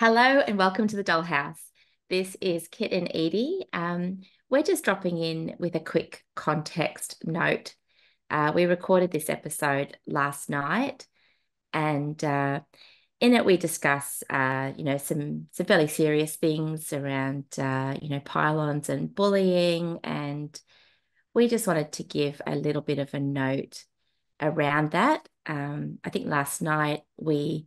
Hello and welcome to the Dollhouse. This is Kit and Edie. Um, we're just dropping in with a quick context note. Uh, we recorded this episode last night, and uh, in it we discuss, uh, you know, some some fairly serious things around, uh, you know, pile-ons and bullying, and we just wanted to give a little bit of a note around that. Um, I think last night we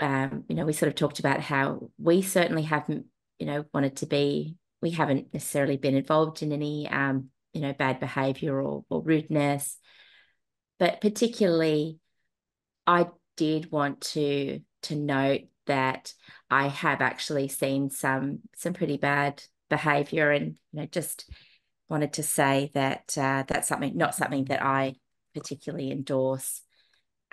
um, you know, we sort of talked about how we certainly haven't, you know, wanted to be, we haven't necessarily been involved in any, um, you know, bad behavior or, or rudeness. But particularly, I did want to to note that I have actually seen some some pretty bad behavior, and you know, just wanted to say that uh, that's something not something that I particularly endorse.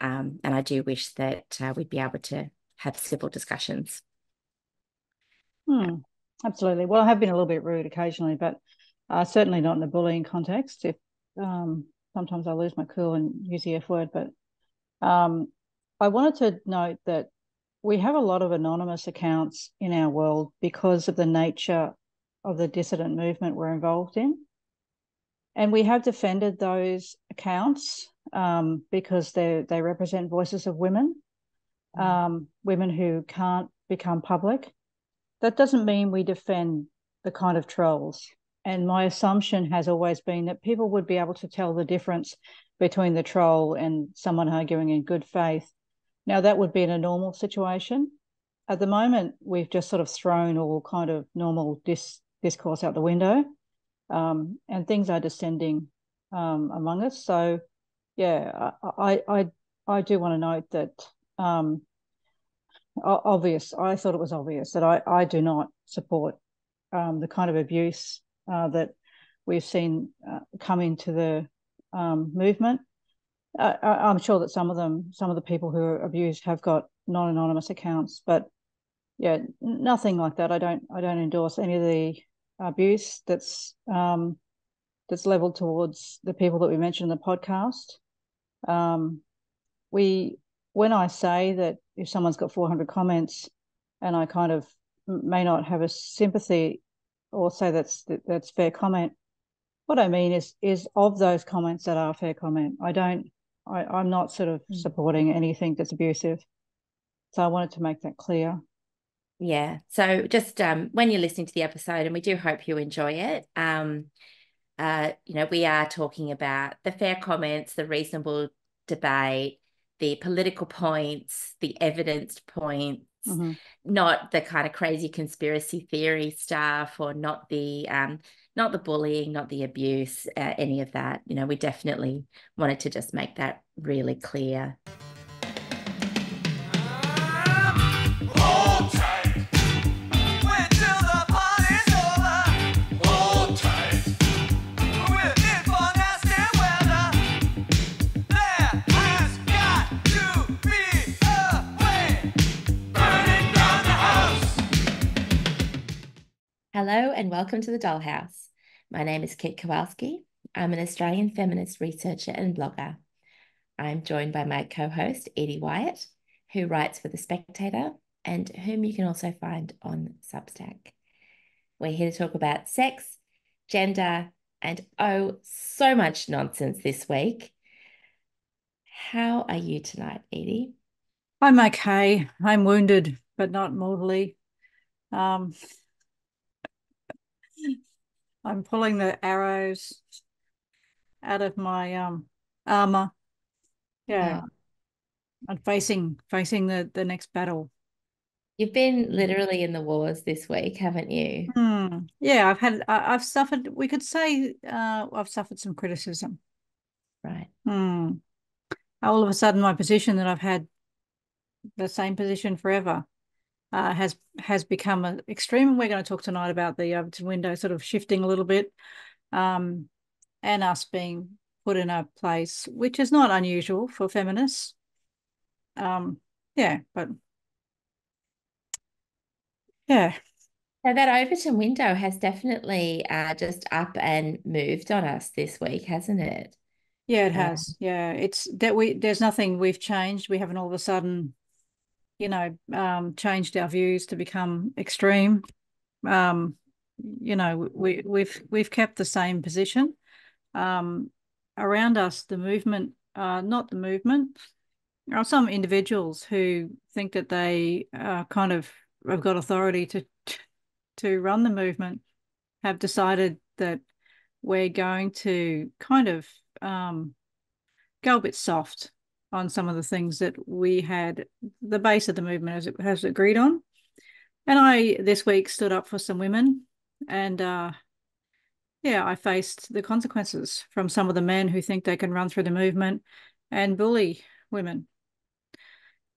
Um, and I do wish that uh, we'd be able to have civil discussions. Hmm, absolutely. Well, I have been a little bit rude occasionally, but uh, certainly not in the bullying context. If um, sometimes I lose my cool and use the F word, but um, I wanted to note that we have a lot of anonymous accounts in our world because of the nature of the dissident movement we're involved in. And we have defended those accounts um, because they they represent voices of women, mm. um, women who can't become public. That doesn't mean we defend the kind of trolls. And my assumption has always been that people would be able to tell the difference between the troll and someone arguing in good faith. Now, that would be in a normal situation. At the moment, we've just sort of thrown all kind of normal dis- discourse out the window, um, and things are descending um, among us. So, yeah, I I I do want to note that um, obvious. I thought it was obvious that I I do not support um, the kind of abuse uh, that we've seen uh, come into the um, movement. Uh, I'm sure that some of them, some of the people who are abused, have got non-anonymous accounts, but yeah, nothing like that. I don't I don't endorse any of the abuse that's um, that's leveled towards the people that we mentioned in the podcast. Um, we, when I say that if someone's got 400 comments, and I kind of may not have a sympathy or say that's that's fair comment, what I mean is is of those comments that are fair comment. I don't. I, I'm not sort of mm. supporting anything that's abusive. So I wanted to make that clear. Yeah. So just um, when you're listening to the episode, and we do hope you enjoy it. Um, uh, you know, we are talking about the fair comments, the reasonable debate, the political points, the evidenced points, mm-hmm. not the kind of crazy conspiracy theory stuff, or not the um, not the bullying, not the abuse, uh, any of that. You know, we definitely wanted to just make that really clear. Hello and welcome to the Dollhouse. My name is Kit Kowalski. I'm an Australian feminist researcher and blogger. I'm joined by my co host, Edie Wyatt, who writes for The Spectator and whom you can also find on Substack. We're here to talk about sex, gender, and oh, so much nonsense this week. How are you tonight, Edie? I'm okay. I'm wounded, but not mortally. Um, I'm pulling the arrows out of my um armor. Yeah. I'm facing facing the the next battle. You've been literally in the wars this week, haven't you? Hmm. Yeah, I've had I, have suffered. We could say uh, I've suffered some criticism. Right. Hmm. All of a sudden, my position that I've had the same position forever uh, has has become an extreme. And we're going to talk tonight about the Overton window sort of shifting a little bit, um, and us being put in a place which is not unusual for feminists. Um, yeah, but yeah. So that Overton window has definitely uh, just up and moved on us this week, hasn't it? Yeah, it has. Yeah, it's that we there's nothing we've changed. We haven't all of a sudden you know, um, changed our views to become extreme. Um, you know, we, we've we've kept the same position. Um, around us, the movement, uh, not the movement, there are some individuals who think that they uh, kind of have got authority to to run the movement, have decided that we're going to kind of um, go a bit soft on some of the things that we had the base of the movement as it has agreed on. And I this week stood up for some women and uh, yeah, I faced the consequences from some of the men who think they can run through the movement and bully women.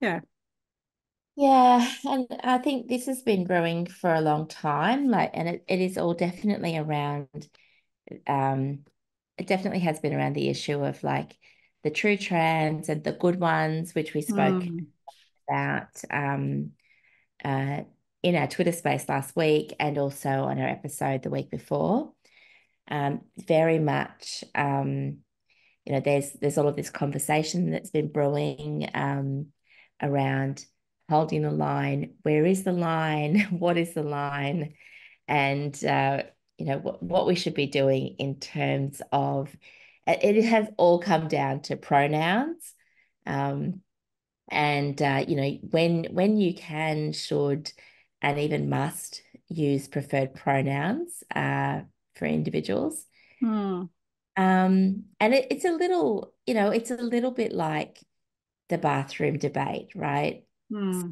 Yeah. Yeah, and I think this has been brewing for a long time. Like, and it, it is all definitely around um it definitely has been around the issue of like the true trends and the good ones, which we spoke mm. about um uh in our Twitter space last week and also on our episode the week before. Um, very much um, you know, there's there's all of this conversation that's been brewing um around holding the line. Where is the line? what is the line? And uh, you know what, what we should be doing in terms of it has all come down to pronouns. Um, and uh, you know when when you can, should, and even must use preferred pronouns uh, for individuals. Hmm. Um, and it, it's a little, you know, it's a little bit like the bathroom debate, right? Hmm.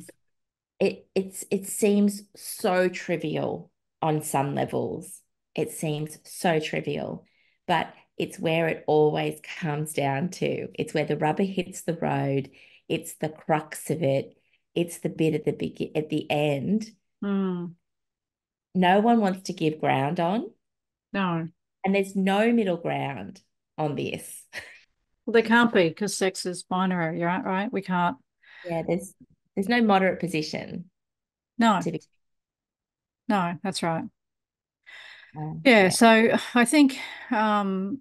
It it's it seems so trivial on some levels. It seems so trivial, but it's where it always comes down to. It's where the rubber hits the road. It's the crux of it. It's the bit at the big at the end. Mm. No one wants to give ground on. No. And there's no middle ground on this. Well, there can't be because sex is binary, right? Right? We can't. Yeah, there's there's no moderate position. No. No, that's right. Yeah, yeah, so I think um,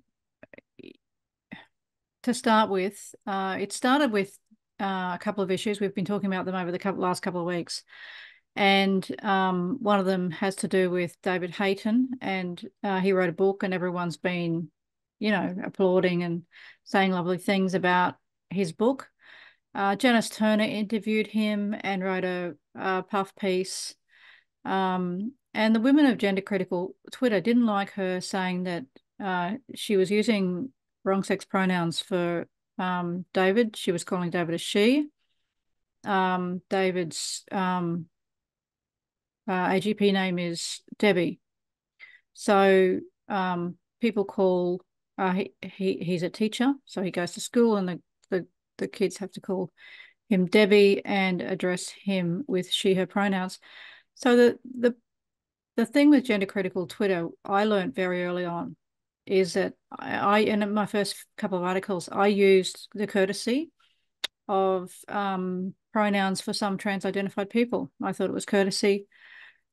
to start with, uh, it started with uh, a couple of issues. We've been talking about them over the couple, last couple of weeks. And um, one of them has to do with David Hayton, and uh, he wrote a book, and everyone's been, you know, applauding and saying lovely things about his book. Uh, Janice Turner interviewed him and wrote a, a puff piece. Um, and the women of gender critical Twitter didn't like her saying that uh, she was using wrong sex pronouns for um, David. She was calling David a she. Um, David's um, uh, AGP name is Debbie. So um, people call uh, he, he he's a teacher, so he goes to school, and the, the the kids have to call him Debbie and address him with she her pronouns. So the the the thing with gender critical Twitter, I learned very early on, is that I, in my first couple of articles, I used the courtesy of um, pronouns for some trans identified people. I thought it was courtesy.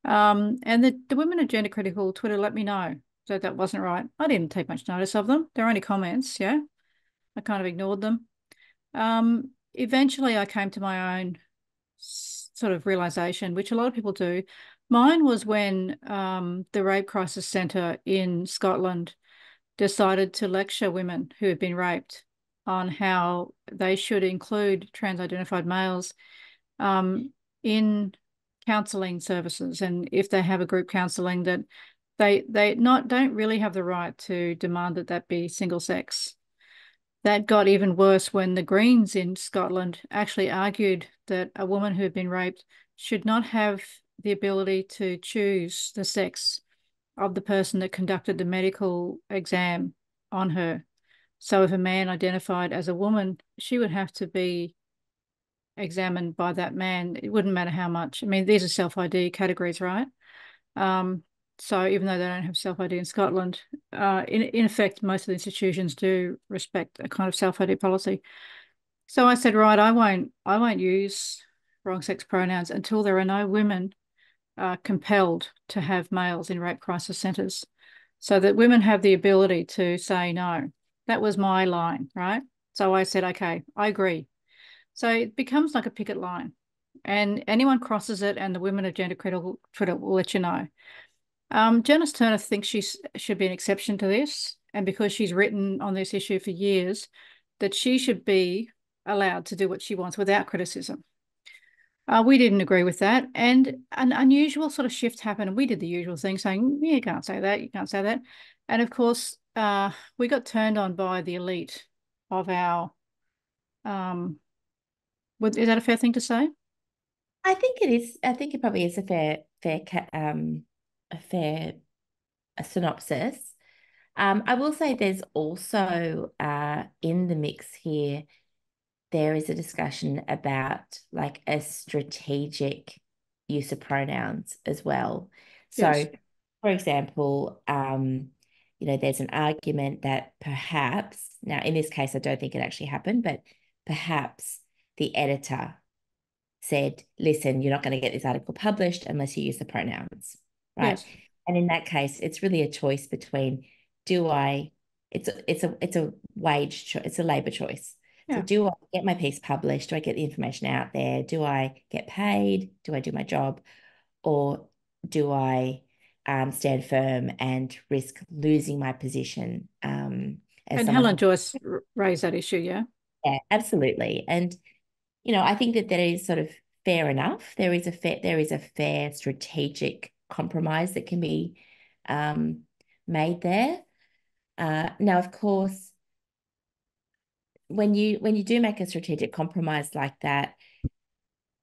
Um, and the, the women at Gender Critical Twitter let me know that that wasn't right. I didn't take much notice of them. They're only comments, yeah. I kind of ignored them. Um, eventually, I came to my own sort of realization, which a lot of people do. Mine was when um, the Rape Crisis Centre in Scotland decided to lecture women who had been raped on how they should include trans identified males um, in counselling services. And if they have a group counselling that they they not don't really have the right to demand that that be single sex. That got even worse when the greens in scotland actually argued that a woman who had been raped should not have the ability to choose the sex of the person that conducted the medical exam on her so if a man identified as a woman she would have to be examined by that man, it wouldn't matter how much. I mean, these are self ID categories, right? Um, so even though they don't have self ID in Scotland, uh, in in effect, most of the institutions do respect a kind of self ID policy. So I said, right, I won't, I won't use wrong sex pronouns until there are no women uh, compelled to have males in rape crisis centres, so that women have the ability to say no. That was my line, right? So I said, okay, I agree. So it becomes like a picket line. and anyone crosses it, and the women of gender critical Twitter will let you know. Um, Janice Turner thinks she should be an exception to this, and because she's written on this issue for years, that she should be allowed to do what she wants without criticism. Uh, we didn't agree with that, and an unusual sort of shift happened. And we did the usual thing, saying, "You can't say that. You can't say that." And of course, uh, we got turned on by the elite of our. Um, is that a fair thing to say? I think it is. I think it probably is a fair, fair, um, a fair a synopsis. Um, I will say there's also uh, in the mix here, there is a discussion about like a strategic use of pronouns as well. So, for example, um, you know, there's an argument that perhaps, now in this case, I don't think it actually happened, but perhaps the editor said, listen, you're not going to get this article published unless you use the pronouns, right? Yes. And in that case, it's really a choice between do I, it's a, it's a, it's a wage choice, it's a labor choice. Yeah. So do I get my piece published? Do I get the information out there? Do I get paid? Do I do my job? Or do I um, stand firm and risk losing my position. Um, and Helen Joyce raised that issue, yeah? Yeah, absolutely. And, you know, I think that that is sort of fair enough. There is a fair, there is a fair strategic compromise that can be um, made there. Uh, now, of course, when you when you do make a strategic compromise like that,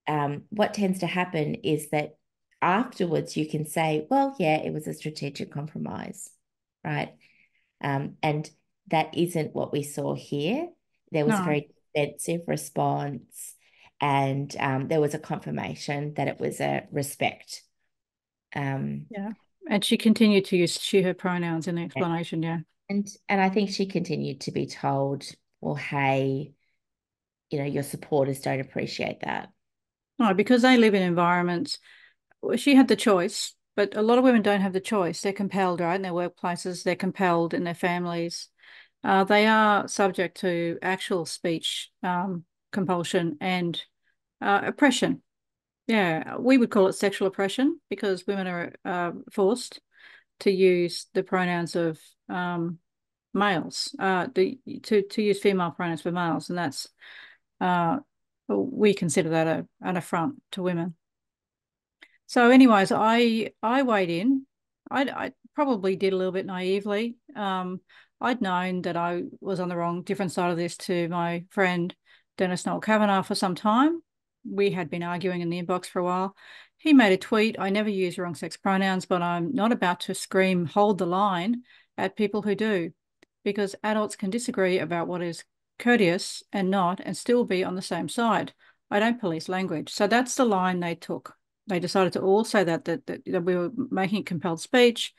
um, what tends to happen is that afterwards you can say, well, yeah, it was a strategic compromise, right? Um, and that isn't what we saw here. There was no. a very defensive response, and um, there was a confirmation that it was a respect. Um, yeah, and she continued to use she her pronouns in the explanation. Yeah, and and I think she continued to be told, well, hey, you know, your supporters don't appreciate that. No, because they live in environments she had the choice, but a lot of women don't have the choice. They're compelled, right? In their workplaces, they're compelled in their families. Uh, they are subject to actual speech um, compulsion and uh, oppression. Yeah, we would call it sexual oppression because women are uh, forced to use the pronouns of um, males, uh, the, to to use female pronouns for males, and that's uh, we consider that a, an affront to women. So, anyways, I I weighed in. I, I probably did a little bit naively. Um, I'd known that I was on the wrong, different side of this to my friend Dennis Noel Kavanagh for some time. We had been arguing in the inbox for a while. He made a tweet. I never use wrong sex pronouns, but I'm not about to scream, hold the line at people who do, because adults can disagree about what is courteous and not, and still be on the same side. I don't police language. So that's the line they took they decided to all say that, that, that, that we were making compelled speech.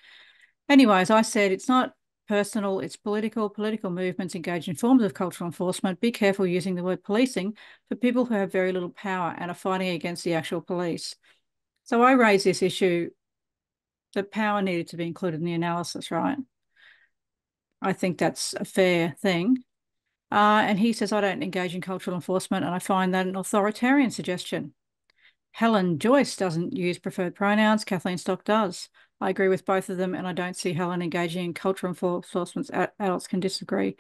Anyways, I said it's not personal, it's political. Political movements engage in forms of cultural enforcement. Be careful using the word policing for people who have very little power and are fighting against the actual police. So I raised this issue that power needed to be included in the analysis, right? I think that's a fair thing. Uh, and he says, I don't engage in cultural enforcement, and I find that an authoritarian suggestion. Helen Joyce doesn't use preferred pronouns. Kathleen Stock does. I agree with both of them, and I don't see Helen engaging in cultural enforcement. Adults can disagree.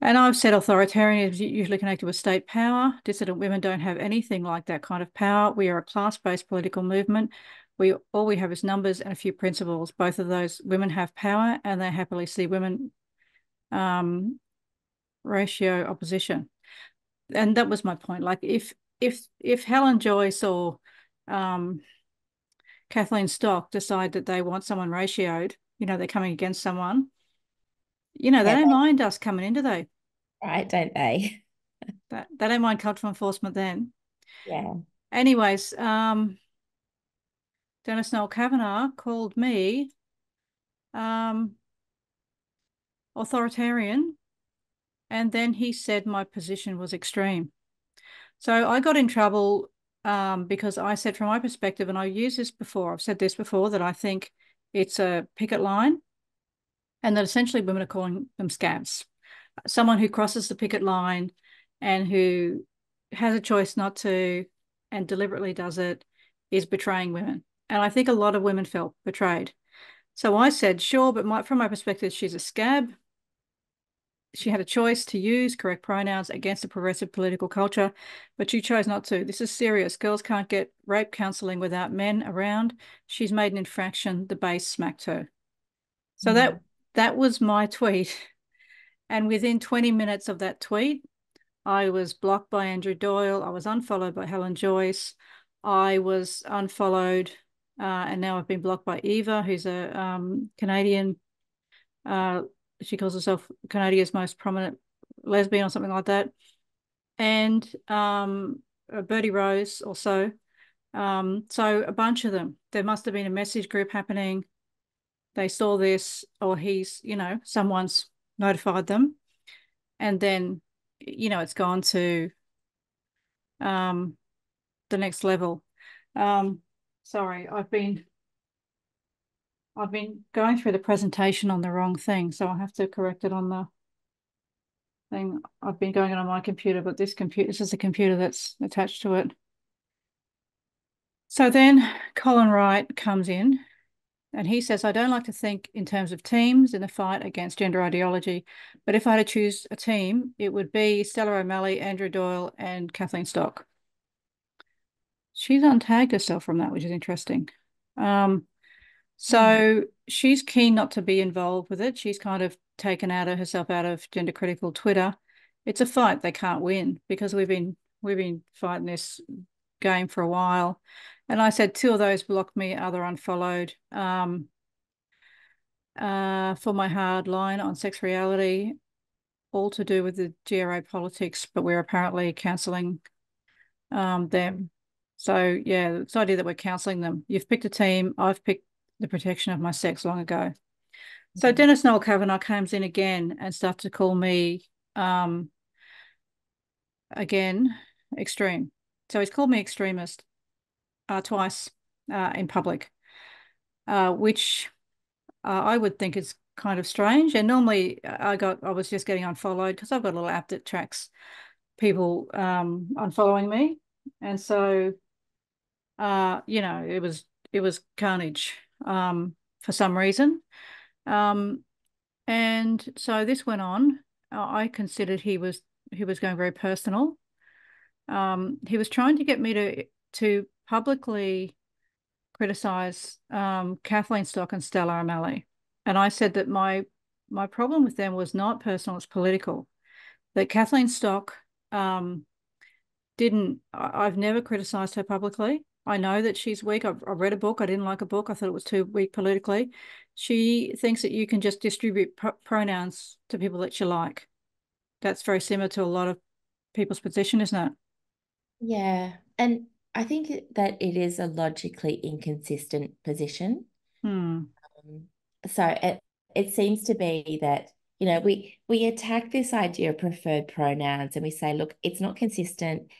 And I've said authoritarian is usually connected with state power. Dissident women don't have anything like that kind of power. We are a class-based political movement. We all we have is numbers and a few principles. Both of those women have power, and they happily see women um, ratio opposition. And that was my point. Like if if if Helen Joyce or um, Kathleen Stock decide that they want someone ratioed, you know, they're coming against someone, you know, they don't mind us coming into they. Right, don't they? that, they don't mind cultural enforcement then. Yeah. Anyways, um, Dennis Noel Kavanagh called me um, authoritarian, and then he said my position was extreme. So I got in trouble um, because I said, from my perspective, and I've used this before, I've said this before, that I think it's a picket line and that essentially women are calling them scabs. Someone who crosses the picket line and who has a choice not to and deliberately does it is betraying women. And I think a lot of women felt betrayed. So I said, sure, but my, from my perspective, she's a scab. She had a choice to use correct pronouns against a progressive political culture, but she chose not to. This is serious. Girls can't get rape counselling without men around. She's made an infraction. The base smacked her. So mm. that that was my tweet. And within 20 minutes of that tweet, I was blocked by Andrew Doyle. I was unfollowed by Helen Joyce. I was unfollowed, uh, and now I've been blocked by Eva, who's a um, Canadian. Uh, she calls herself Canada's most prominent lesbian or something like that. And um, Bertie Rose also. Um, so a bunch of them. There must have been a message group happening. They saw this, or he's, you know, someone's notified them. And then, you know, it's gone to um, the next level. Um, sorry, I've been I've been going through the presentation on the wrong thing, so I have to correct it on the thing. I've been going on my computer, but this computer this is the computer that's attached to it. So then Colin Wright comes in and he says, I don't like to think in terms of teams in the fight against gender ideology, but if I had to choose a team, it would be Stella O'Malley, Andrew Doyle, and Kathleen Stock. She's untagged herself from that, which is interesting. Um, so mm. she's keen not to be involved with it. She's kind of taken out of herself out of gender critical Twitter. It's a fight they can't win because we've been we've been fighting this game for a while. And I said two of those blocked me, other unfollowed. Um, uh, for my hard line on sex reality, all to do with the GRA politics, but we're apparently cancelling um, them. So yeah, it's the idea that we're counselling them. You've picked a team. I've picked the protection of my sex long ago. So mm-hmm. Dennis Noel Kavanagh comes in again and starts to call me um, again extreme. So he's called me extremist uh, twice uh, in public, uh, which uh, I would think is kind of strange. And normally I got I was just getting unfollowed because I've got a little app that tracks people um, unfollowing me, and so uh, you know, it was it was carnage um, for some reason. Um, and so this went on. I considered he was he was going very personal. Um, he was trying to get me to to publicly criticize um, Kathleen Stock and Stella O'Malley, and I said that my my problem with them was not personal; it's political. That Kathleen Stock um, didn't. I've never criticized her publicly. I know that she's weak. I've, I've, read a book. I didn't like a book. I thought it was too weak politically. She thinks that you can just distribute pr pronouns to people that you like. That's very similar to a lot of people's position, isn't it? Yeah. And I think that it is a logically inconsistent position. Hmm. Um, so it, it seems to be that you know we we attack this idea of preferred pronouns and we say look it's not consistent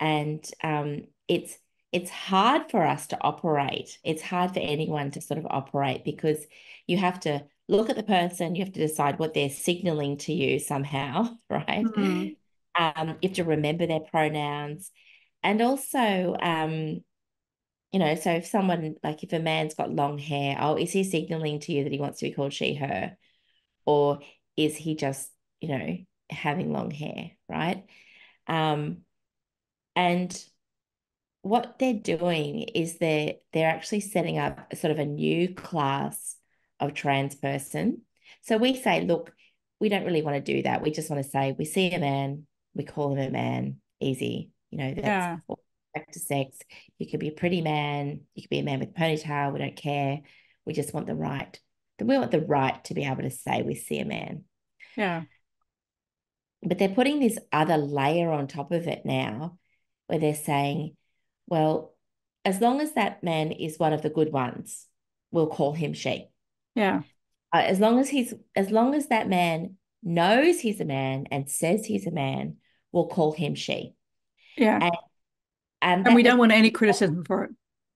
and um, it's it's hard for us to operate. It's hard for anyone to sort of operate because you have to look at the person, you have to decide what they're signaling to you somehow, right? Mm-hmm. Um, you have to remember their pronouns. And also, um, you know, so if someone, like if a man's got long hair, oh, is he signaling to you that he wants to be called she, her? Or is he just, you know, having long hair, right? Um, and what they're doing is they're they're actually setting up sort of a new class of trans person. So we say, look, we don't really want to do that. We just want to say we see a man, we call him a man, easy. You know, that's yeah. back to sex. You could be a pretty man, you could be a man with a ponytail, we don't care. We just want the right. We want the right to be able to say we see a man. Yeah. But they're putting this other layer on top of it now where they're saying well, as long as that man is one of the good ones, we'll call him she. Yeah. Uh, as long as he's as long as that man knows he's a man and says he's a man, we'll call him she. Yeah. And, and, and we don't want any criticism for it.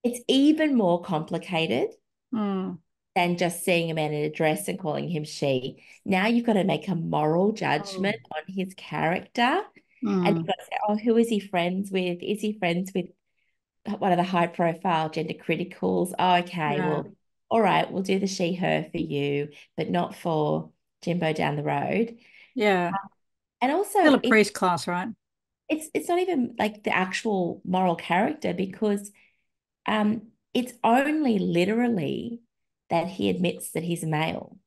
It's even more complicated mm. than just seeing a man in a dress and calling him she. Now you've got to make a moral judgment mm. on his character. Mm. And you've got to say, oh, who is he friends with? Is he friends with one of the high profile gender criticals. Oh, okay, Yeah. well, all right, we'll do the she her for you, but not for Jimbo down the road. Yeah. And also, Still a priest class, right? it's it's not even like the actual moral character because um it's only literally that he admits that he's a male.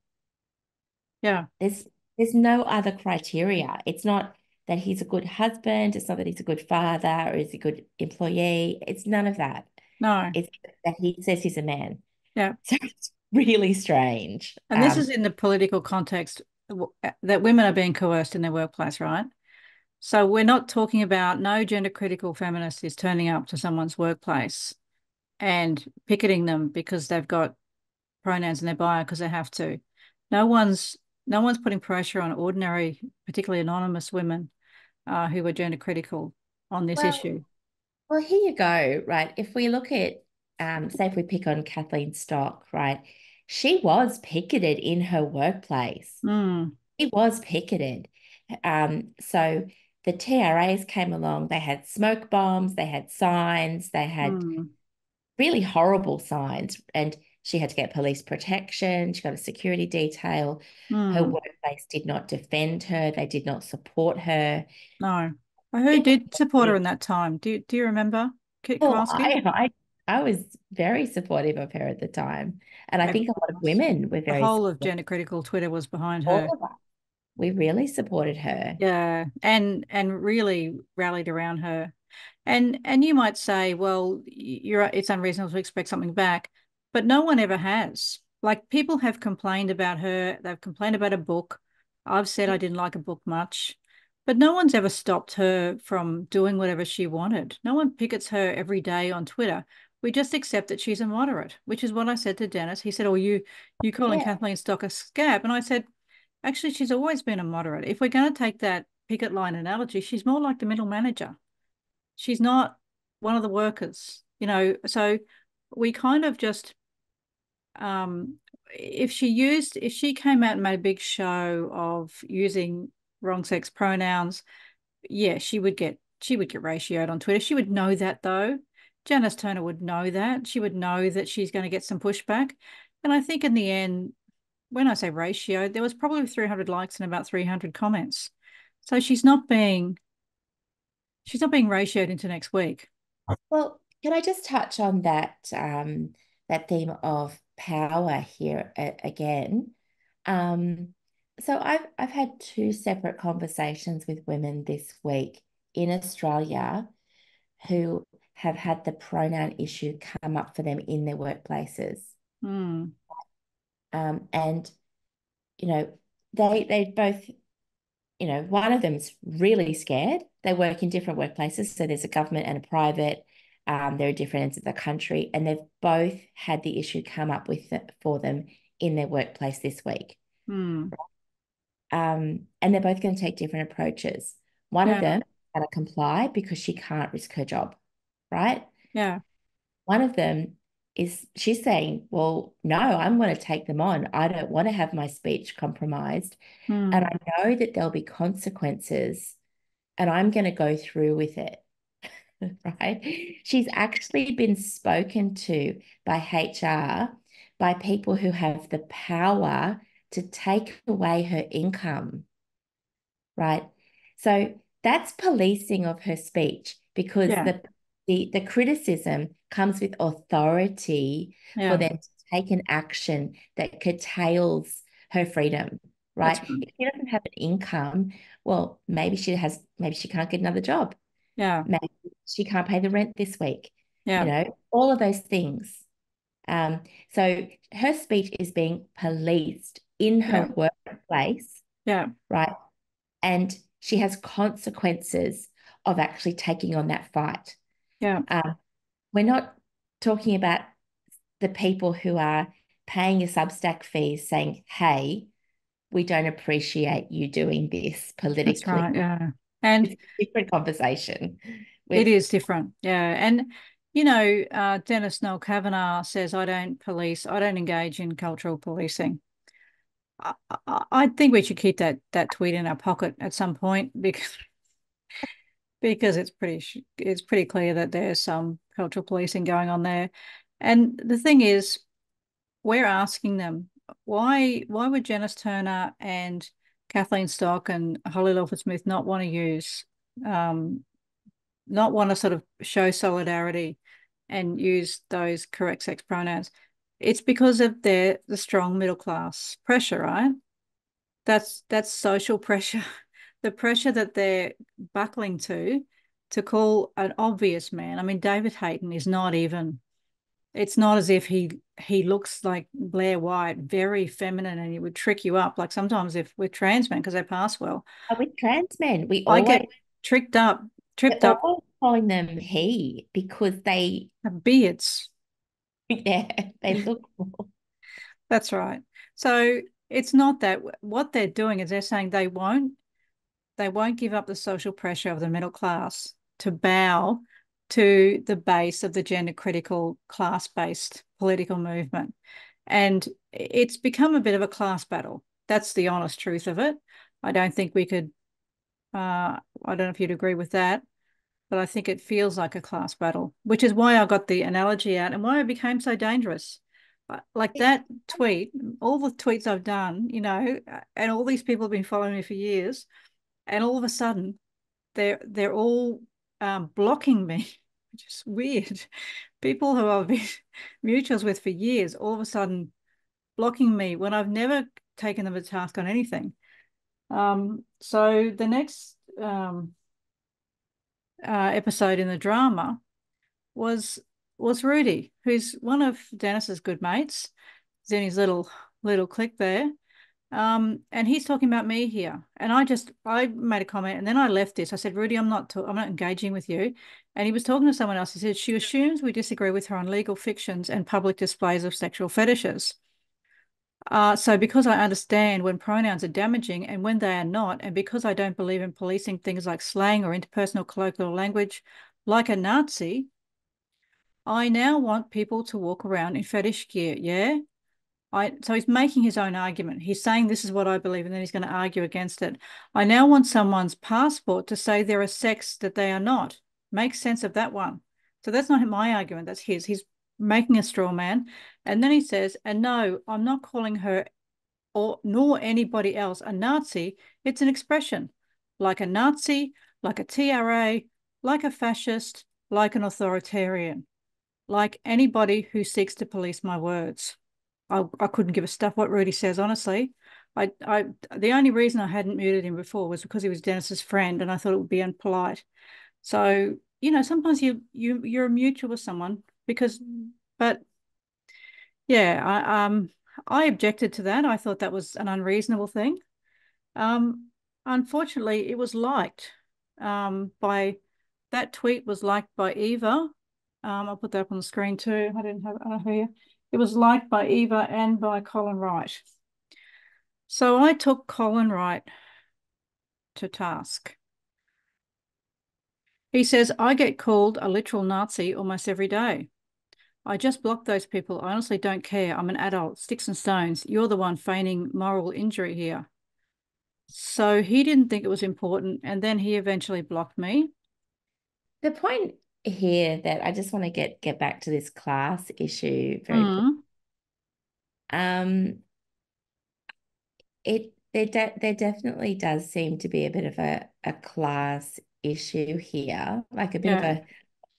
Yeah. There's there's no other criteria. It's not that he's a good husband, it's not that he's a good father or is a good employee. It's none of that. No. It's that he says he's a man. Yeah. So it's really strange. And this Um, is in the political context that women are being coerced in their workplace, right? So we're not talking about no gender critical feminist is turning up to someone's workplace and picketing them because they've got pronouns in their bio because they have to. No one's no one's putting pressure on ordinary, particularly anonymous women uh, who were gender critical on this Well, issue. Well, here you go, right? If we look at, um, say, if we pick on Kathleen Stock, right? She was picketed in her workplace. Mm, She was picketed. Um, so the TRAs came along, they had smoke bombs, they had signs, they had mm, really horrible signs, and she had to get police protection. She got a security detail. Her mm. workplace did not defend her, they did not support her. No. Who did support her in that time? Do you, do you remember, Oh, Kowalski? I, I, I was very supportive of her at the time. And I think a lot of women were The very whole of gender critical Twitter was behind All her. We really supported her. Yeah, and and really rallied around her. And and you might say, well, you're it's unreasonable to expect something back, but no one ever has. Like people have complained about her, they've complained about a book. I've said I didn't like a book much, but no one's ever stopped her from doing whatever she wanted. No one pickets her every day on Twitter. We just accept that she's a moderate, which is what I said to Dennis. He said, "Oh, you you calling Yeah. Kathleen Stock a scab?" And I said, Actually, she's always been a moderate. If we're going to take that picket line analogy, she's more like the middle manager. She's not one of the workers, you know. So we kind of just, um, if she used, if she came out and made a big show of using wrong sex pronouns, yeah, she would get she would get ratioed on Twitter. She would know that though. Janice Turner would know that. She would know that she's going to get some pushback. And I think in the end, when I say ratio, there was probably 300 likes and about 300 comments. So she's not being she's not being ratioed into next week. Well, can I just touch on that um, that theme of power here again? Um, so I've I've had two separate conversations with women this week in Australia who have had the pronoun issue come up for them in their workplaces. Mm, Um, and you know, they they both, you know, one of them's really scared. They work in different workplaces, so there's a government and a private. Um, there are different ends of the country, and they've both had the issue come up with it for them in their workplace this week. mm, Um, and they're both going to take different approaches. One Yeah. of them going to comply because she can't risk her job, right? yeah, One of them is she's saying, Well, no, I'm going to take them on. I don't want to have my speech compromised. mm, And I know that there'll be consequences, and I'm going to go through with it. Right? She's actually been spoken to by HR, by people who have the power to take away her income. Right? So that's policing of her speech because Yeah. the the, the criticism comes with authority yeah, for them to take an action that curtails her freedom, right? Right. If she doesn't have an income, well, maybe she has, maybe she can't get another job. Yeah, Maybe she can't pay the rent this week. yeah, You know, all of those things. Um, so her speech is being policed in her workplace, yeah, right? And she has consequences of actually taking on that fight. yeah, Um, we're not talking about the people who are paying a Substack fees saying, hey, we don't appreciate you doing this politically. that's right. Yeah. And It's a different conversation. It With, is different. Yeah. And, you know, uh, Dennis Noel Kavanagh says, I don't police, I don't engage in cultural policing. I, I, I think we should keep that that tweet in our pocket at some point because because it's pretty it's pretty clear that there's some cultural policing going on there. And the thing is, we're asking them why why would Janice Turner and Kathleen Stock and Holly Lawford Smith not want to use um, not want to sort of show solidarity and use those correct sex pronouns? It's because of their the strong middle class pressure, right? That's that's social pressure, the pressure that they're buckling to to call an obvious man. I mean, David Hayton is not even it's not as if he he looks like Blair White, very feminine, and he would trick you up. Like sometimes if we're trans men because they pass well. We trans men? We I get tricked up, tripped up. Calling them he because they have beards. Yeah, they look. That's right. So it's not that what they're doing is they're saying they won't they won't give up the social pressure of the middle class to bow to the base of the gender critical class based political movement. And it's become a bit of a class battle. That's the honest truth of it. I don't think we could, uh, I don't know if you'd agree with that, but I think it feels like a class battle, which is why I got the analogy out and why it became so dangerous. Uh, like that tweet, all the tweets I've done, you know, and all these people have been following me for years, and all of a sudden, they're they're all um, blocking me, which is weird. People who I've been mutuals with for years, all of a sudden blocking me when I've never taken them to task on anything. Um, so the next um, uh, episode in the drama was was Rudy, who's one of Dennis's good mates. He's in his little little clique there. Um, and he's talking about me here. And I just I made a comment and then I left this. I said, Rudy, I'm not I'm not engaging with you. And he was talking to someone else. He said she assumes we disagree with her on legal fictions and public displays of sexual fetishes. Uh, so because I understand when pronouns are damaging and when they are not, and because I don't believe in policing things like slang or interpersonal colloquial language like a Nazi, I now want people to walk around in fetish gear. Yeah. I, so he's making his own argument. He's saying this is what I believe, and then he's going to argue against it. I now want someone's passport to say they're a sex that they are not. Make sense of that one. So that's not my argument. That's his. He's making a straw man, and then he says, "And no, I'm not calling her, or nor anybody else a Nazi. It's an expression, like a Nazi, like a TRA, like a fascist, like an authoritarian, like anybody who seeks to police my words." I, I couldn't give a stuff what Rudy says, honestly. I, I the only reason I hadn't muted him before was because he was Dennis's friend and I thought it would be unpolite. So, you know, sometimes you you you're a mutual with someone because but yeah, I um I objected to that. I thought that was an unreasonable thing. Um unfortunately it was liked um by that tweet was liked by Eva. Um, I'll put that up on the screen too. I didn't have I here. It was liked by Eva and by Colin Wright. So I took Colin Wright to task. He says, I get called a literal Nazi almost every day. I just block those people. I honestly don't care. I'm an adult, sticks and stones. You're the one feigning moral injury here. So he didn't think it was important. And then he eventually blocked me. The point here that I just want to get get back to this class issue very mm. um it there de- there definitely does seem to be a bit of a, a class issue here like a bit yeah. of a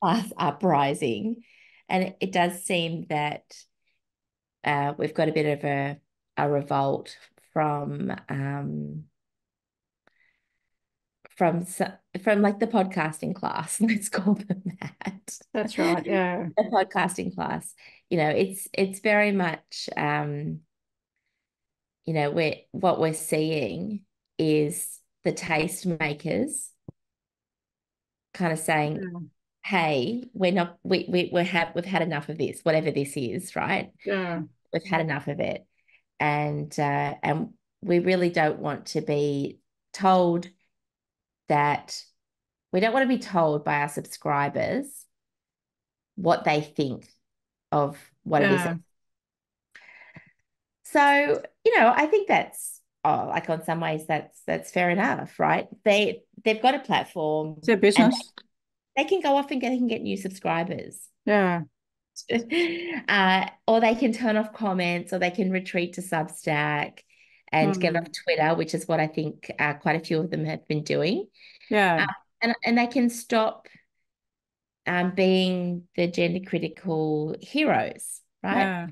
class uprising and it, it does seem that uh, we've got a bit of a a revolt from um from from like the podcasting class let's call them that. That's right yeah. The podcasting class you know it's it's very much um you know we're what we're seeing is the tastemakers kind of saying yeah. hey we're not we, we we have we've had enough of this whatever this is right? Yeah. We've had enough of it and uh and we really don't want to be told that we don't want to be told by our subscribers what they think of what yeah. it is. So, you know, I think that's oh, like on some ways that's that's fair enough, right? They they've got a platform. It's their business. they can go off and get, they can get new subscribers. Yeah. uh, or they can turn off comments or they can retreat to Substack and mm. get off Twitter, which is what I think uh, quite a few of them have been doing. Yeah. Uh, and, and they can stop um, being the gender critical heroes, right? Yeah.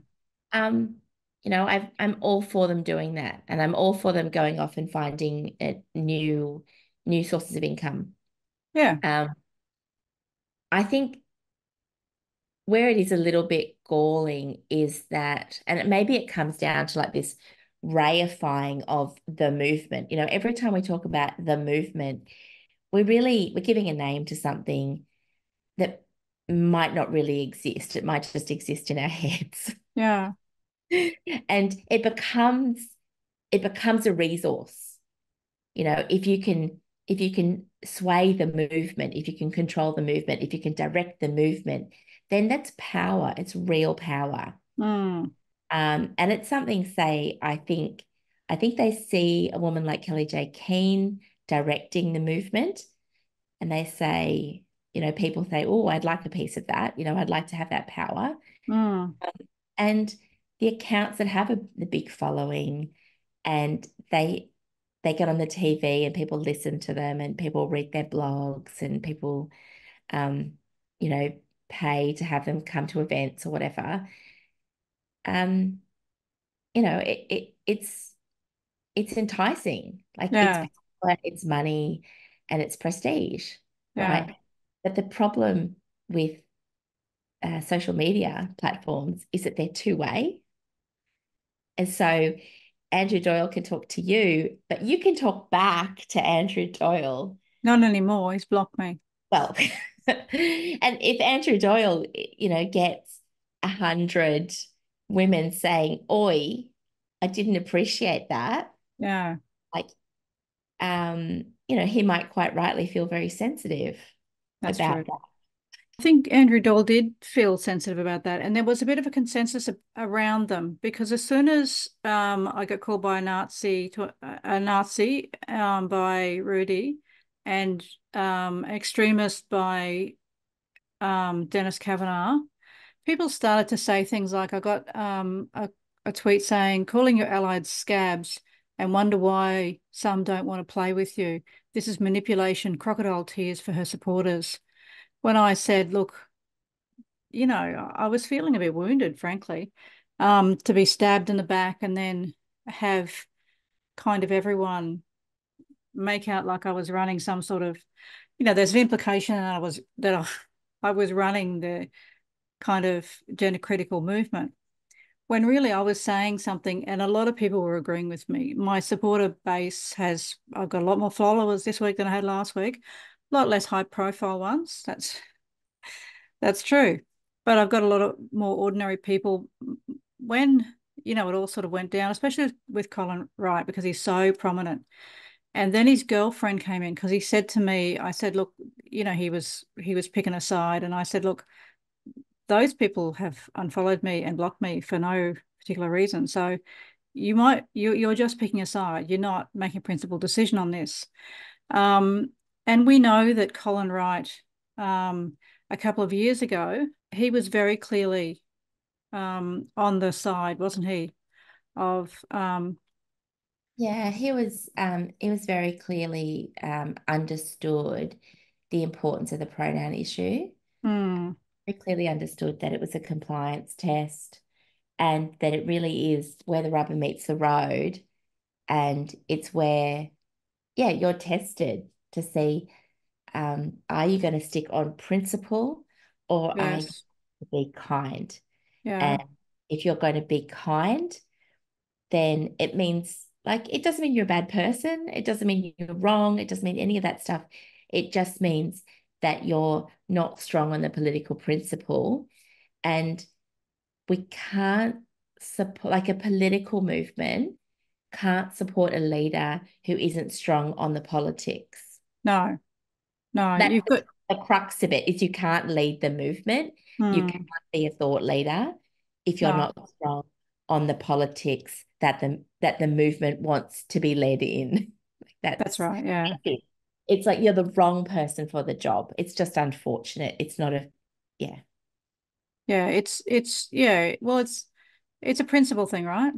Um, you know, i am I'm all for them doing that, and I'm all for them going off and finding uh, new new sources of income. Yeah. Um, I think where it is a little bit galling is that, and maybe it comes down to like this reifying of the movement. You know, every time we talk about the movement, we really we're giving a name to something that might not really exist. It might just exist in our heads. Yeah. and it becomes it becomes a resource. You know, if you can if you can sway the movement, if you can control the movement, if you can direct the movement, then that's power. It's real power. Mm. Um, and it's something, say, I think, I think they see a woman like Kellie-Jay Keen directing the movement, and they say, you know, people say, "Oh, I'd like a piece of that." You know, I'd like to have that power. Mm. Um, and the accounts that have a the big following, and they they get on the TV and people listen to them and people read their blogs and people, um, you know, pay to have them come to events or whatever. Um, you know, it, it it's it's enticing. Like yeah. it's it's money and it's prestige, yeah. right? But the problem with uh, social media platforms is that they're two way. And so Andrew Doyle can talk to you, but you can talk back to Andrew Doyle. Not anymore. He's blocked me. Well, and if Andrew Doyle, you know, gets a hundred women saying, Oi, I didn't appreciate that. Yeah. Like, um, you know, he might quite rightly feel very sensitive That's about true. that. I think Andrew Doyle did feel sensitive about that. And there was a bit of a consensus around them because as soon as um, I got called by a Nazi, to, a Nazi um, by Rudy and um, extremist by um, Dennis Kavanagh, people started to say things like, I got um, a, a tweet saying, calling your allies scabs and wonder why some don't want to play with you. This is manipulation, crocodile tears for her supporters when I said, look, you know, I was feeling a bit wounded, frankly, um, to be stabbed in the back and then have kind of everyone make out like I was running some sort of, you know, there's an implication that I was that I, I was running the kind of gender critical movement when really I was saying something and a lot of people were agreeing with me. My supporter base has, I've got a lot more followers this week than I had last week a lot less high profile ones. That's that's true. But I've got a lot of more ordinary people. When you know it all sort of went down, especially with Colin Wright because he's so prominent. And then his girlfriend came in because he said to me, I said, look, you know, he was he was picking a side, and I said, look, those people have unfollowed me and blocked me for no particular reason. So you might you you're just picking a side. You're not making a principled decision on this. Um, and we know that Colin Wright, um, a couple of years ago, he was very clearly um, on the side, wasn't he? Of um, yeah, he was. Um, he was very clearly um, understood the importance of the pronoun issue. Mm. Very clearly understood that it was a compliance test, and that it really is where the rubber meets the road, and it's where, yeah, you're tested to see um, are you going to stick on principle or yes. are you to be kind? Yeah. And if you're going to be kind, then it means like it doesn't mean you're a bad person. It doesn't mean you're wrong. It doesn't mean any of that stuff. It just means that you're not strong on the political principle. And we can't support like a political movement can't support a leader who isn't strong on the politics. No, no, That's you've got the crux of it is you can't lead the movement. Hmm. You can't be a thought leader if you're no. not strong on the politics that the that the movement wants to be led in. That's, That's right. Yeah. It's like you're the wrong person for the job. It's just unfortunate. It's not a, yeah. Yeah, it's it's yeah. Well, it's it's a principle thing, right?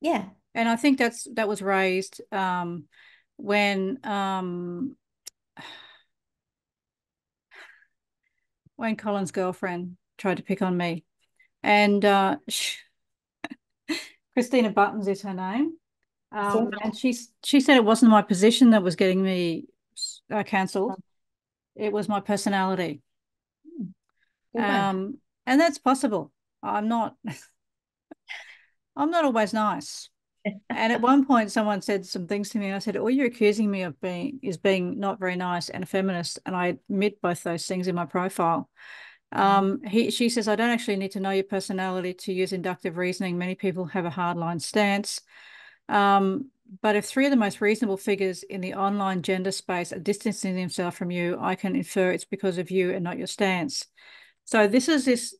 Yeah. And I think that's that was raised um, when um, when Colin's girlfriend tried to pick on me, and uh, Christina Buttons is her name. Um, and she she said it wasn't my position that was getting me uh, cancelled. It was my personality. Um, and that's possible. I'm not. I'm not always nice. and at one point, someone said some things to me. I said, "All you're accusing me of being is being not very nice and a feminist." And I admit both those things in my profile. Um, he, she says, "I don't actually need to know your personality to use inductive reasoning. Many people have a hardline stance." Um, but if three of the most reasonable figures in the online gender space are distancing themselves from you, I can infer it's because of you and not your stance. So this is this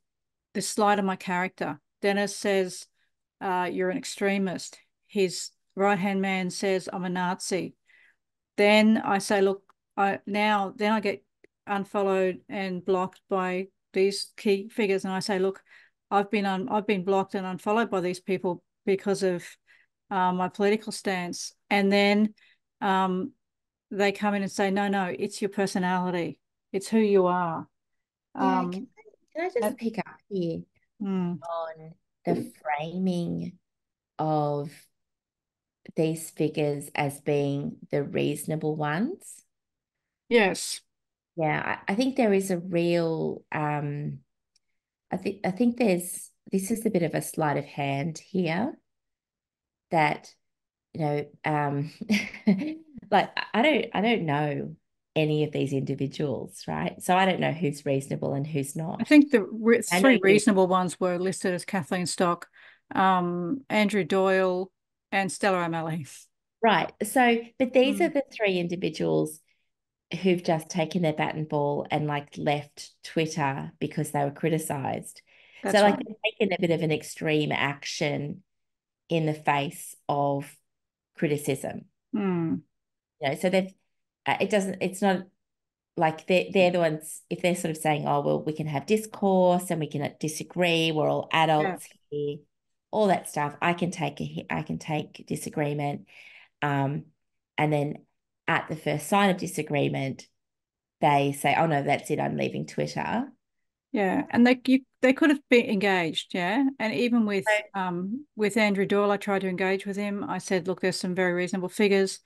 this slide of my character. Dennis says, uh, "You're an extremist." His right hand man says, "I'm a Nazi." Then I say, "Look, I now then I get unfollowed and blocked by these key figures, and I say, look, I've been un- I've been blocked and unfollowed by these people because of um, my political stance. And then um, they come in and say, no, no, it's your personality. It's who you are. Yeah, um, can, I, can, I, just pick up here mm. on the framing of these figures as being the reasonable ones? Yes. Yeah, I, I think there is a real um I think I think there's this is a bit of a sleight of hand here that you know um like I don't I don't know any of these individuals right? So I don't know who's reasonable and who's not. I think the re three reasonable ones were listed as Kathleen Stock um Andrew Doyle and Stella O'Malley. Right. So but these mm. are the three individuals who've just taken their bat and ball and like left Twitter because they were criticized. That's so like right. they've taken a bit of an extreme action in the face of criticism. Mm. You know, so they've uh, it doesn't it's not like they're, they're the ones if they're sort of saying oh well we can have discourse and we can disagree we're all adults yeah. here all that stuff i can take a i can take disagreement um and then at the first sign of disagreement they say oh no that's it i'm leaving twitter yeah, and they you, they could have been engaged, yeah. And even with um with Andrew Doyle, I tried to engage with him. I said, look, there's some very reasonable figures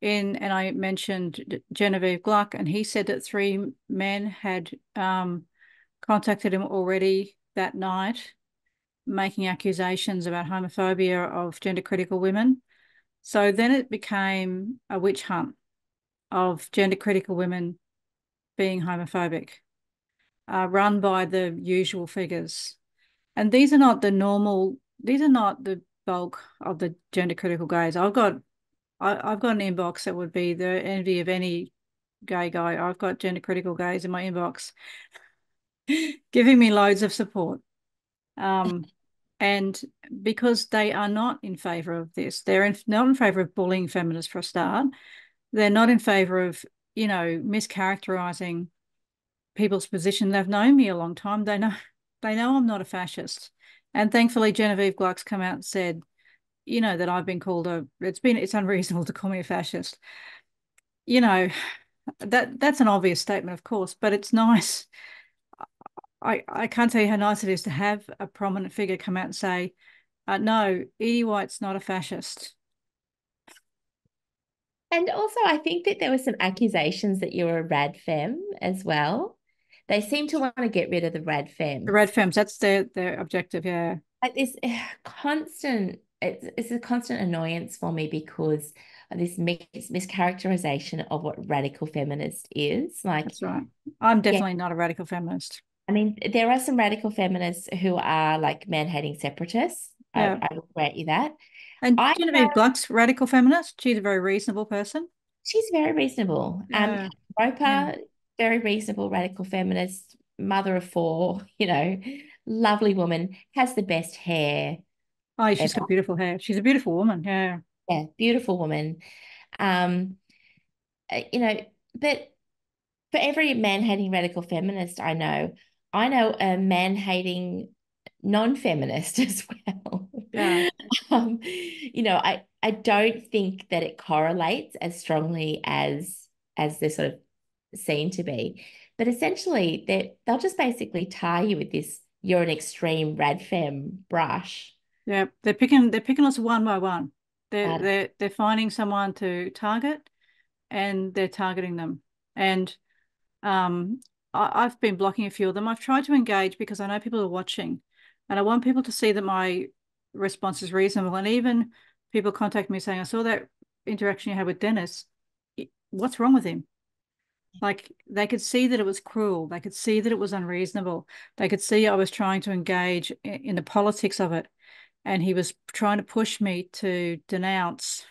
in, and I mentioned Genevieve Gluck, and he said that three men had um contacted him already that night, making accusations about homophobia of gender critical women. So then it became a witch hunt of gender critical women being homophobic uh, run by the usual figures. And these are not the normal, these are not the bulk of the gender critical gays. I've got I, have got an inbox that would be the envy of any gay guy. I've got gender critical gays in my inbox giving me loads of support. Um, and because they are not in favor of this, they're in, not in favor of bullying feminists for a start. They're not in favor of, you know, mischaracterizing people's position. They've known me a long time. They know they know I'm not a fascist. And thankfully Genevieve Gluck's come out and said, you know, that I've been called a it's been it's unreasonable to call me a fascist. You know, that that's an obvious statement, of course, but it's nice. I, I can't tell you how nice it is to have a prominent figure come out and say, uh, no, Edie Wyatt's not a fascist. And also, I think that there were some accusations that you were a rad fem as well. They seem to want to get rid of the red femmes. The red femmes, that's their their objective, yeah. Like this constant, it's, it's a constant annoyance for me because of this mis- mischaracterization of what radical feminist is. Like That's right. I'm definitely yeah. not a radical feminist. I mean, there are some radical feminists who are like man-hating separatists. Yeah. I, I will grant you that. And I Genevieve have, Gluck's radical feminist. She's a very reasonable person. She's very reasonable. Um, yeah. Um, Roper, yeah very reasonable radical feminist, mother of four, you know, lovely woman, has the best hair. Oh, she's ever. got beautiful hair. She's a beautiful woman. Yeah. Yeah, beautiful woman. Um, uh, you know, but for every man hating radical feminist I know, I know a man hating non feminist as well. Yeah. um, you know, I, I don't think that it correlates as strongly as as they're sort of seen to be. But essentially, they they'll just basically tie you with this you're an extreme rad fem brush. Yeah, they're picking they're picking us one by one. They're they're they're finding someone to target and they're targeting them. And um I, I've been blocking a few of them. I've tried to engage because I know people are watching and I want people to see that my response is reasonable. And even people contact me saying, I saw that interaction you had with Dennis. What's wrong with him? Like they could see that it was cruel. They could see that it was unreasonable. They could see I was trying to engage in the politics of it. And he was trying to push me to denounce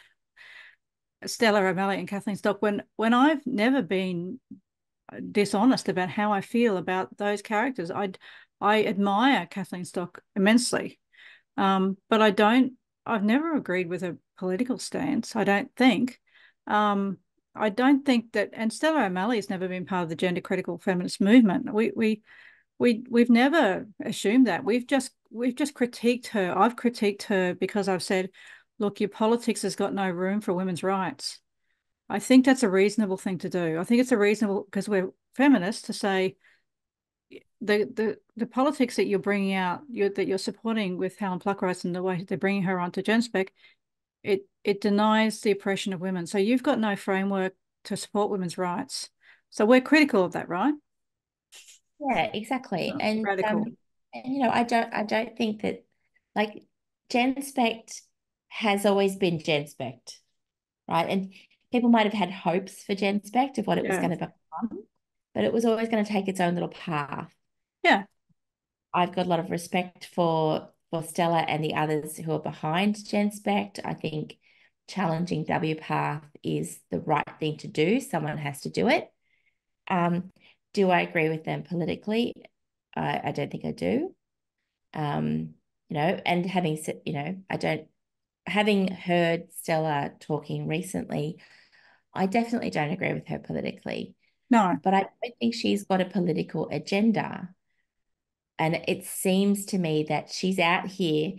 Stella O'Malley and Kathleen Stock when when I've never been dishonest about how I feel about those characters. I I admire Kathleen Stock immensely, um, but I don't. I've never agreed with her political stance. I don't think. Um, I don't think that, and Stella O'Malley has never been part of the gender critical feminist movement. We we we we've never assumed that. We've just we've just critiqued her. I've critiqued her because I've said, look, your politics has got no room for women's rights. I think that's a reasonable thing to do. I think it's a reasonable because we're feminists to say the the the politics that you're bringing out, you're, that you're supporting with Helen Pluckrose and the way they're bringing her onto GenSpect, it it denies the oppression of women. So you've got no framework to support women's rights. So we're critical of that, right? Yeah, exactly. and, um, and you know, I don't I don't think that like GenSpect has always been GenSpect, right? And people might have had hopes for GenSpect of what it yeah. was going to become, but it was always going to take its own little path. Yeah. I've got a lot of respect for for Stella and the others who are behind GenSpect. I think challenging WPATH is the right thing to do. Someone has to do it. Um, do I agree with them politically? I, I don't think I do. Um, you know, and having said, you know, I don't having heard Stella talking recently, I definitely don't agree with her politically. No. But I don't think she's got a political agenda. And it seems to me that she's out here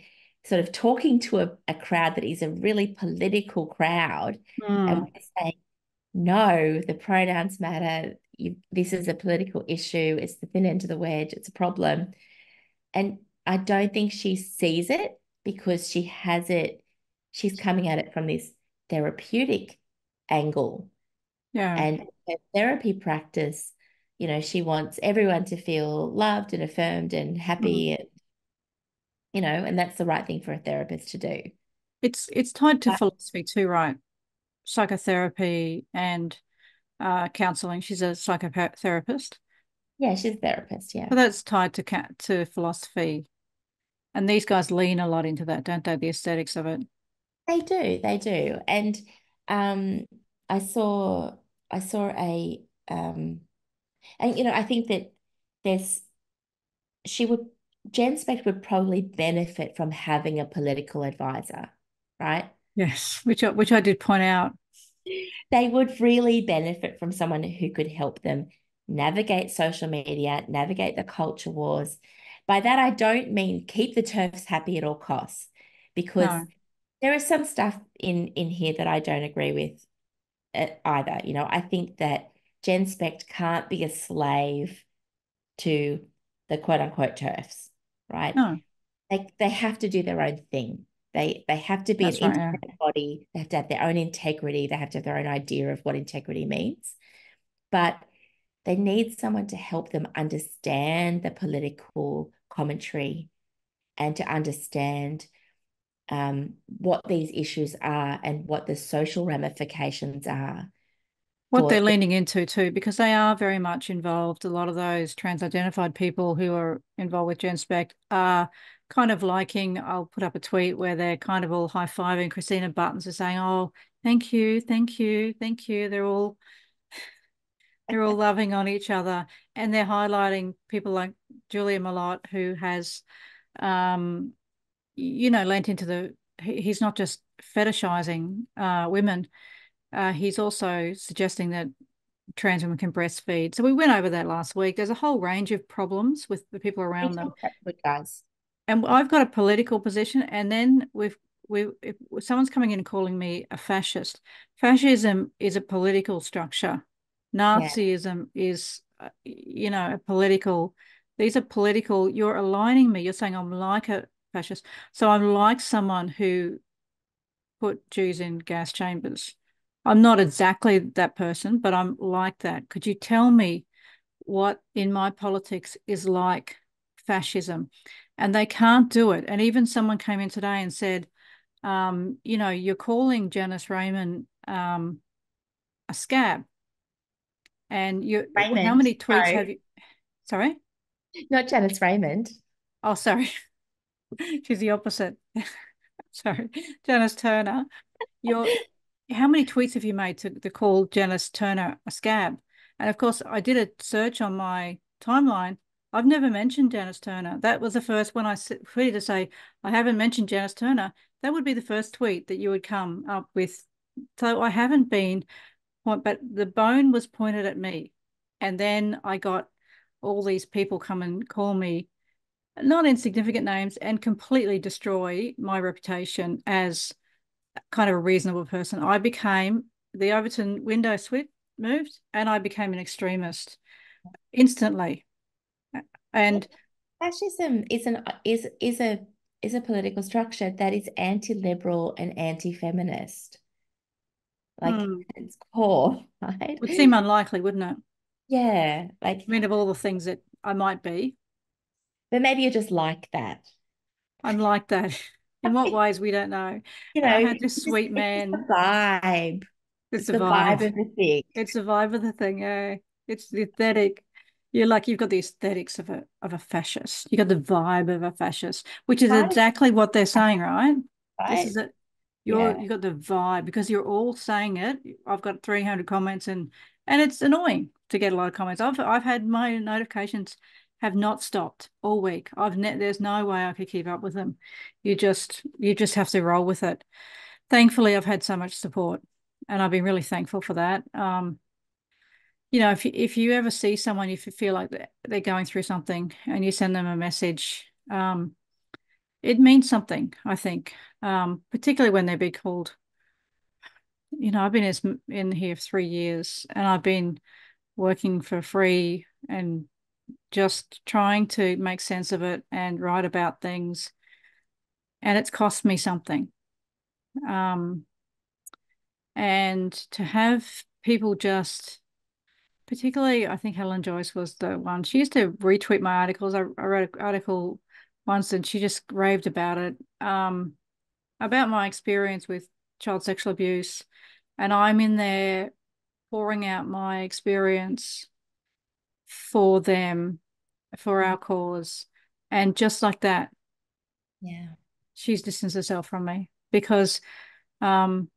sort of talking to a, a crowd that is a really political crowd. Mm. And we're saying, no, the pronouns matter. You, this is a political issue. It's the thin end of the wedge. It's a problem. And I don't think she sees it because she has it, she's coming at it from this therapeutic angle. Yeah. And therapy practice you know she wants everyone to feel loved and affirmed and happy mm. and you know and that's the right thing for a therapist to do. It's it's tied to philosophy too right? Psychotherapy and uh, counseling she's a psychotherapist. Yeah she's a therapist yeah. But that's tied to to philosophy. And these guys lean a lot into that don't they? The aesthetics of it. They do they do. And um i saw i saw a um and you know, I think that there's she would Jen GenSpect would probably benefit from having a political advisor, right? Yes, which I, which I did point out. They would really benefit from someone who could help them navigate social media, navigate the culture wars. By that, I don't mean keep the turfs happy at all costs, because no. there is some stuff in in here that I don't agree with uh, either. You know, I think that GenSpect can't be a slave to the quote unquote turfs, right? No. They, they have to do their own thing. They they have to be That's an right, independent yeah. body. They have to have their own integrity. They have to have their own idea of what integrity means. But they need someone to help them understand the political commentary and to understand um, what these issues are and what the social ramifications are what they're leaning into too, because they are very much involved. A lot of those trans-identified people who are involved with GenSpect are kind of liking. I'll put up a tweet where they're kind of all high fiving Christina Buttons are saying, "Oh, thank you, thank you, thank you." They're all they're all loving on each other, and they're highlighting people like Julia Malott, who has, um, you know, lent into the. He's not just fetishizing uh, women Uh, he's also suggesting that trans women can breastfeed. So we went over that last week. There's a whole range of problems with the people around them. guys. And I've got a political position, and then we've we if someone's coming in and calling me a fascist. Fascism is a political structure. Nazism yeah. is, uh, you know, a political. These are political. You're aligning me. You're saying I'm like a fascist. So I'm like someone who put Jews in gas chambers. I'm not exactly that person, but I'm like that. Could you tell me what in my politics is like fascism? And they can't do it. And even someone came in today and said, um, you know, you're calling Janice Raymond um, a scab. And you, Raymond, how many tweets sorry. have you? Sorry, not Janice Raymond. Oh, sorry, she's the opposite. sorry, Janice Turner. You're how many tweets have you made to, call Janice Turner a scab? And of course, I did a search on my timeline. I've never mentioned Janice Turner. That was the first one I tweeted to say, I haven't mentioned Janice Turner. That would be the first tweet that you would come up with. So I haven't been, but the bone was pointed at me. And then I got all these people come and call me not insignificant names and completely destroy my reputation as kind of a reasonable person. I became the Overton window switch moved and I became an extremist instantly. And fascism is an is is a is a political structure that is anti-liberal and anti-feminist. Like hmm. its core, right? Would seem unlikely, wouldn't it? Yeah. Like I mean of all the things that I might be. But maybe you're just like that. I'm like that. In what ways we don't know. You know, I had this sweet man vibe. It's, it's the vibe. vibe of the thing. It's the vibe of the thing. Yeah, it's the aesthetic. You're like you've got the aesthetics of a of a fascist. You got the vibe of a fascist, which is right. exactly what they're saying, right? right. This is it. You're yeah. you got the vibe because you're all saying it. I've got 300 comments and and it's annoying to get a lot of comments. I've I've had my notifications have not stopped all week. I've ne- there's no way I could keep up with them. You just you just have to roll with it. Thankfully, I've had so much support, and I've been really thankful for that. Um, you know, if you, if you ever see someone, if you feel like they're going through something, and you send them a message, um, it means something. I think, um, particularly when they're being called. You know, I've been in here three years, and I've been working for free and just trying to make sense of it and write about things. And it's cost me something. Um, and to have people just, particularly, I think Helen Joyce was the one, she used to retweet my articles. I, I wrote an article once and she just raved about it, um, about my experience with child sexual abuse. And I'm in there pouring out my experience for them, for our cause. And just like that, yeah, she's distanced herself from me because, um,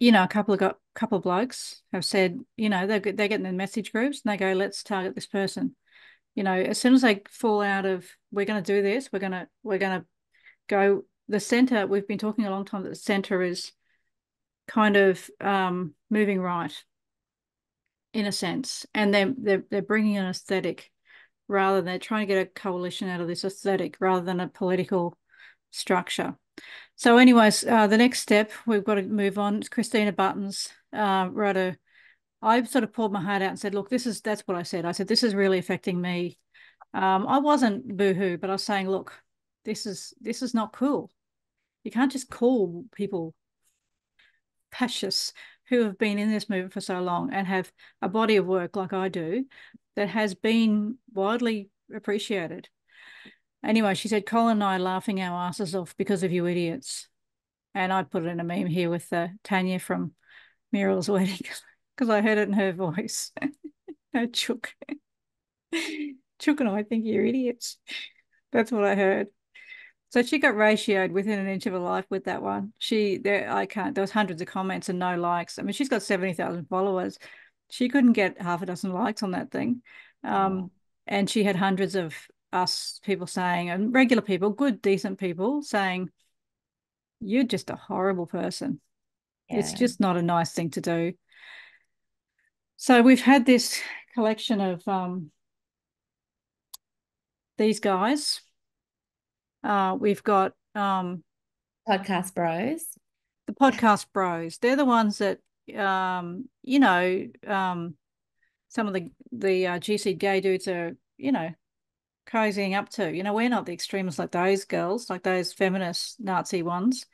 you know, a couple of got couple of blokes have said, you know, they're they're getting the message groups and they go, let's target this person. You know, as soon as they fall out of, we're going to do this, we're going to we're going to go. The center we've been talking a long time that the center is kind of um, moving right in a sense, and they're they're they're bringing an aesthetic rather than they're trying to get a coalition out of this aesthetic rather than a political structure. So, anyways, uh, the next step we've got to move on. Christina Buttons uh, wrote a. I sort of pulled my heart out and said, "Look, this is that's what I said. I said this is really affecting me." Um, I wasn't boohoo, but I was saying, "Look, this is this is not cool. You can't just call people fascists who have been in this movement for so long and have a body of work like I do that has been widely appreciated. Anyway, she said, Colin and I are laughing our asses off because of you idiots. And I put it in a meme here with uh, Tania from Muriel's wedding because I heard it in her voice. no, Chook. Chook and I think you're idiots. That's what I heard. So she got ratioed within an inch of her life with that one. She there I can't there was hundreds of comments and no likes. I mean, she's got 70,000 followers. She couldn't get half a dozen likes on that thing. Um, and she had hundreds of us people saying and regular people, good, decent people saying, You're just a horrible person. Yeah. It's just not a nice thing to do. So we've had this collection of um, these guys. Uh, we've got um, podcast bros. The podcast bros. They're the ones that um, you know, um, some of the the uh, GC gay dudes are, you know, cozying up to. You know, we're not the extremists like those girls, like those feminist Nazi ones.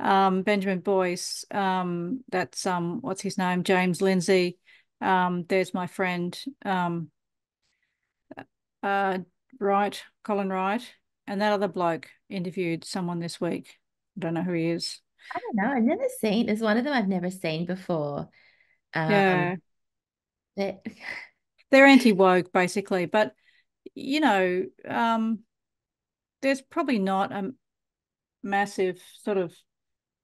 Um, Benjamin Boyce, um, that's um, what's his name, James Lindsay. Um, there's my friend, um, uh, Wright, Colin Wright, and that other bloke interviewed someone this week. I don't know who he is. I don't know. I've never seen. There's one of them I've never seen before. Um, yeah, they're, they're anti woke basically, but you know, um, there's probably not a massive sort of.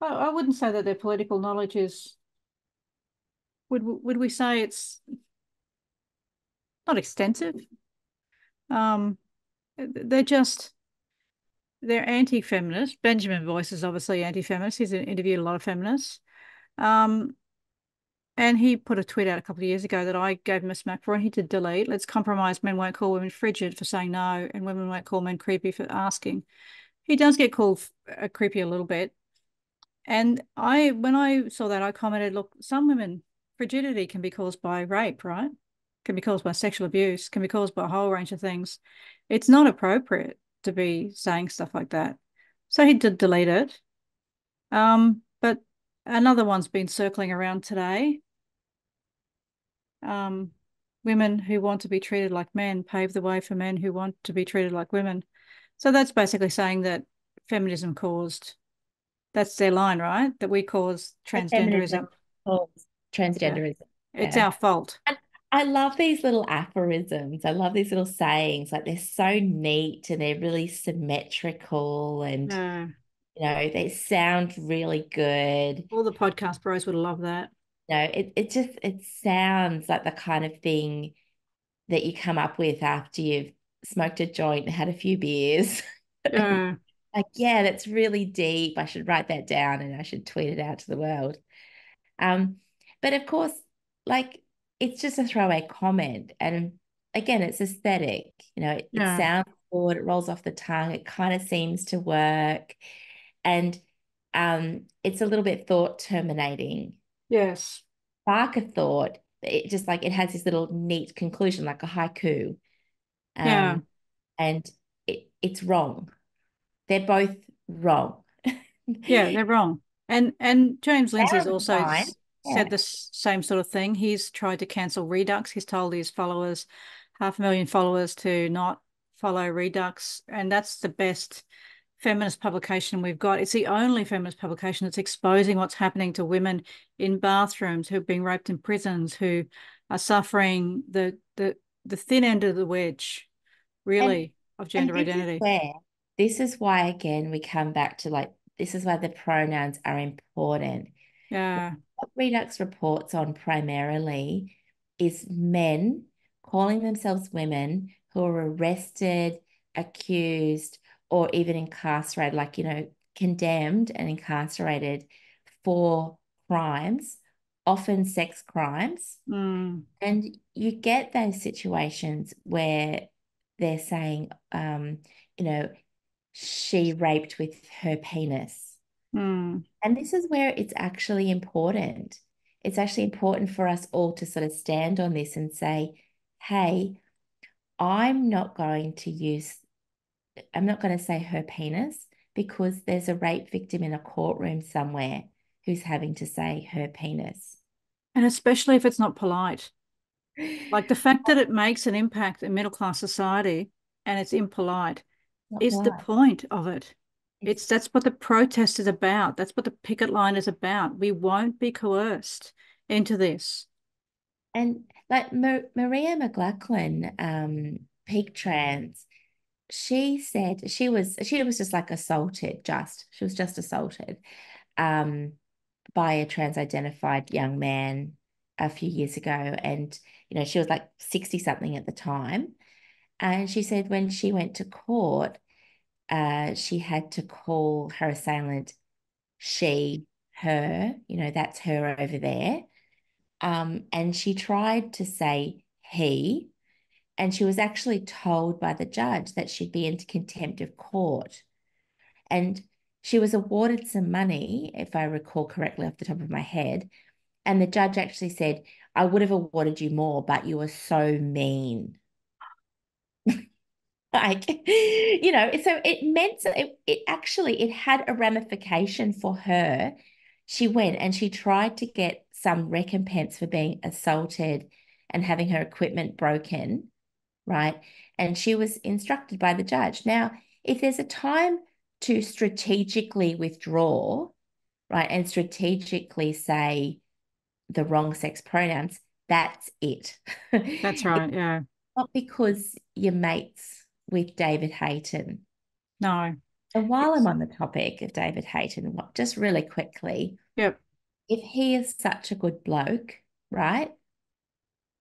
I wouldn't say that their political knowledge is. Would would we say it's not extensive? Um, they're just they're anti-feminist. Benjamin Boyce is obviously anti-feminist. He's interviewed a lot of feminists. Um, and he put a tweet out a couple of years ago that I gave him a smack for, and he did delete. Let's compromise. Men won't call women frigid for saying no, and women won't call men creepy for asking. He does get called uh, creepy a little bit. And I, when I saw that, I commented, look, some women frigidity can be caused by rape, right? Can be caused by sexual abuse, can be caused by a whole range of things. It's not appropriate to be saying stuff like that. So he did delete it. Um, but another one's been circling around today um, women who want to be treated like men pave the way for men who want to be treated like women. So that's basically saying that feminism caused, that's their line, right? That we cause transgenderism. Transgenderism. Yeah. It's our fault. And I love these little aphorisms. I love these little sayings. Like they're so neat and they're really symmetrical and you know, they sound really good. All the podcast pros would love that know, it, it just it sounds like the kind of thing that you come up with after you've smoked a joint and had a few beers. Like, yeah, that's really deep. I should write that down and I should tweet it out to the world. Um, but of course, like it's just a throwaway comment. And again, it's aesthetic. You know, it, yeah. it sounds good, it rolls off the tongue, it kind of seems to work. And um, it's a little bit thought terminating. Yes. Spark a thought. It just like it has this little neat conclusion, like a haiku. Um, yeah. And it, it's wrong. They're both wrong. yeah, they're wrong. And and James Lindsay's also yeah. Said the same sort of thing. He's tried to cancel Reduxx. He's told his followers, half a million followers, to not follow Reduxx, and that's the best feminist publication we've got. It's the only feminist publication that's exposing what's happening to women in bathrooms who are being raped in prisons, who are suffering the the the thin end of the wedge, really, and, of gender identity. Is where this is why again we come back to like this is why the pronouns are important. Yeah. What Reduxx reports on primarily is men calling themselves women who are arrested, accused, or even incarcerated, like, you know, condemned and incarcerated for crimes, often sex crimes. Mm. And you get those situations where they're saying, um, you know, she raped with her penis. Mm. And this is where it's actually important. It's actually important for us all to sort of stand on this and say, hey, I'm not going to use I'm not going to say her penis because there's a rape victim in a courtroom somewhere who's having to say her penis. And especially if it's not polite. Like the fact that it makes an impact in middle class society and it's impolite not is the point of it. It's that's what the protest is about. That's what the picket line is about. We won't be coerced into this. And like Maria MacLachlan, um, peak trans, she said she was she was just like assaulted just she was just assaulted um by a trans identified young man a few years ago and you know she was like 60 something at the time and she said when she went to court uh she had to call her assailant she her, you know, that's her over there. Um, and she tried to say he, and she was actually told by the judge that she'd be in contempt of court. And she was awarded some money, if I recall correctly off the top of my head. And the judge actually said, I would have awarded you more, but you were so mean. Like, you know, so it meant it, it actually it had a ramification for her. She went and she tried to get some recompense for being assaulted and having her equipment broken, right? And she was instructed by the judge. Now, if there's a time to strategically withdraw, right, and strategically say the wrong sex pronouns, that's it. That's right. Yeah. Not because you're mates with David Hayton. No. And while. I'm on the topic of David Hayton, just really quickly. Yep. If he is such a good bloke, right?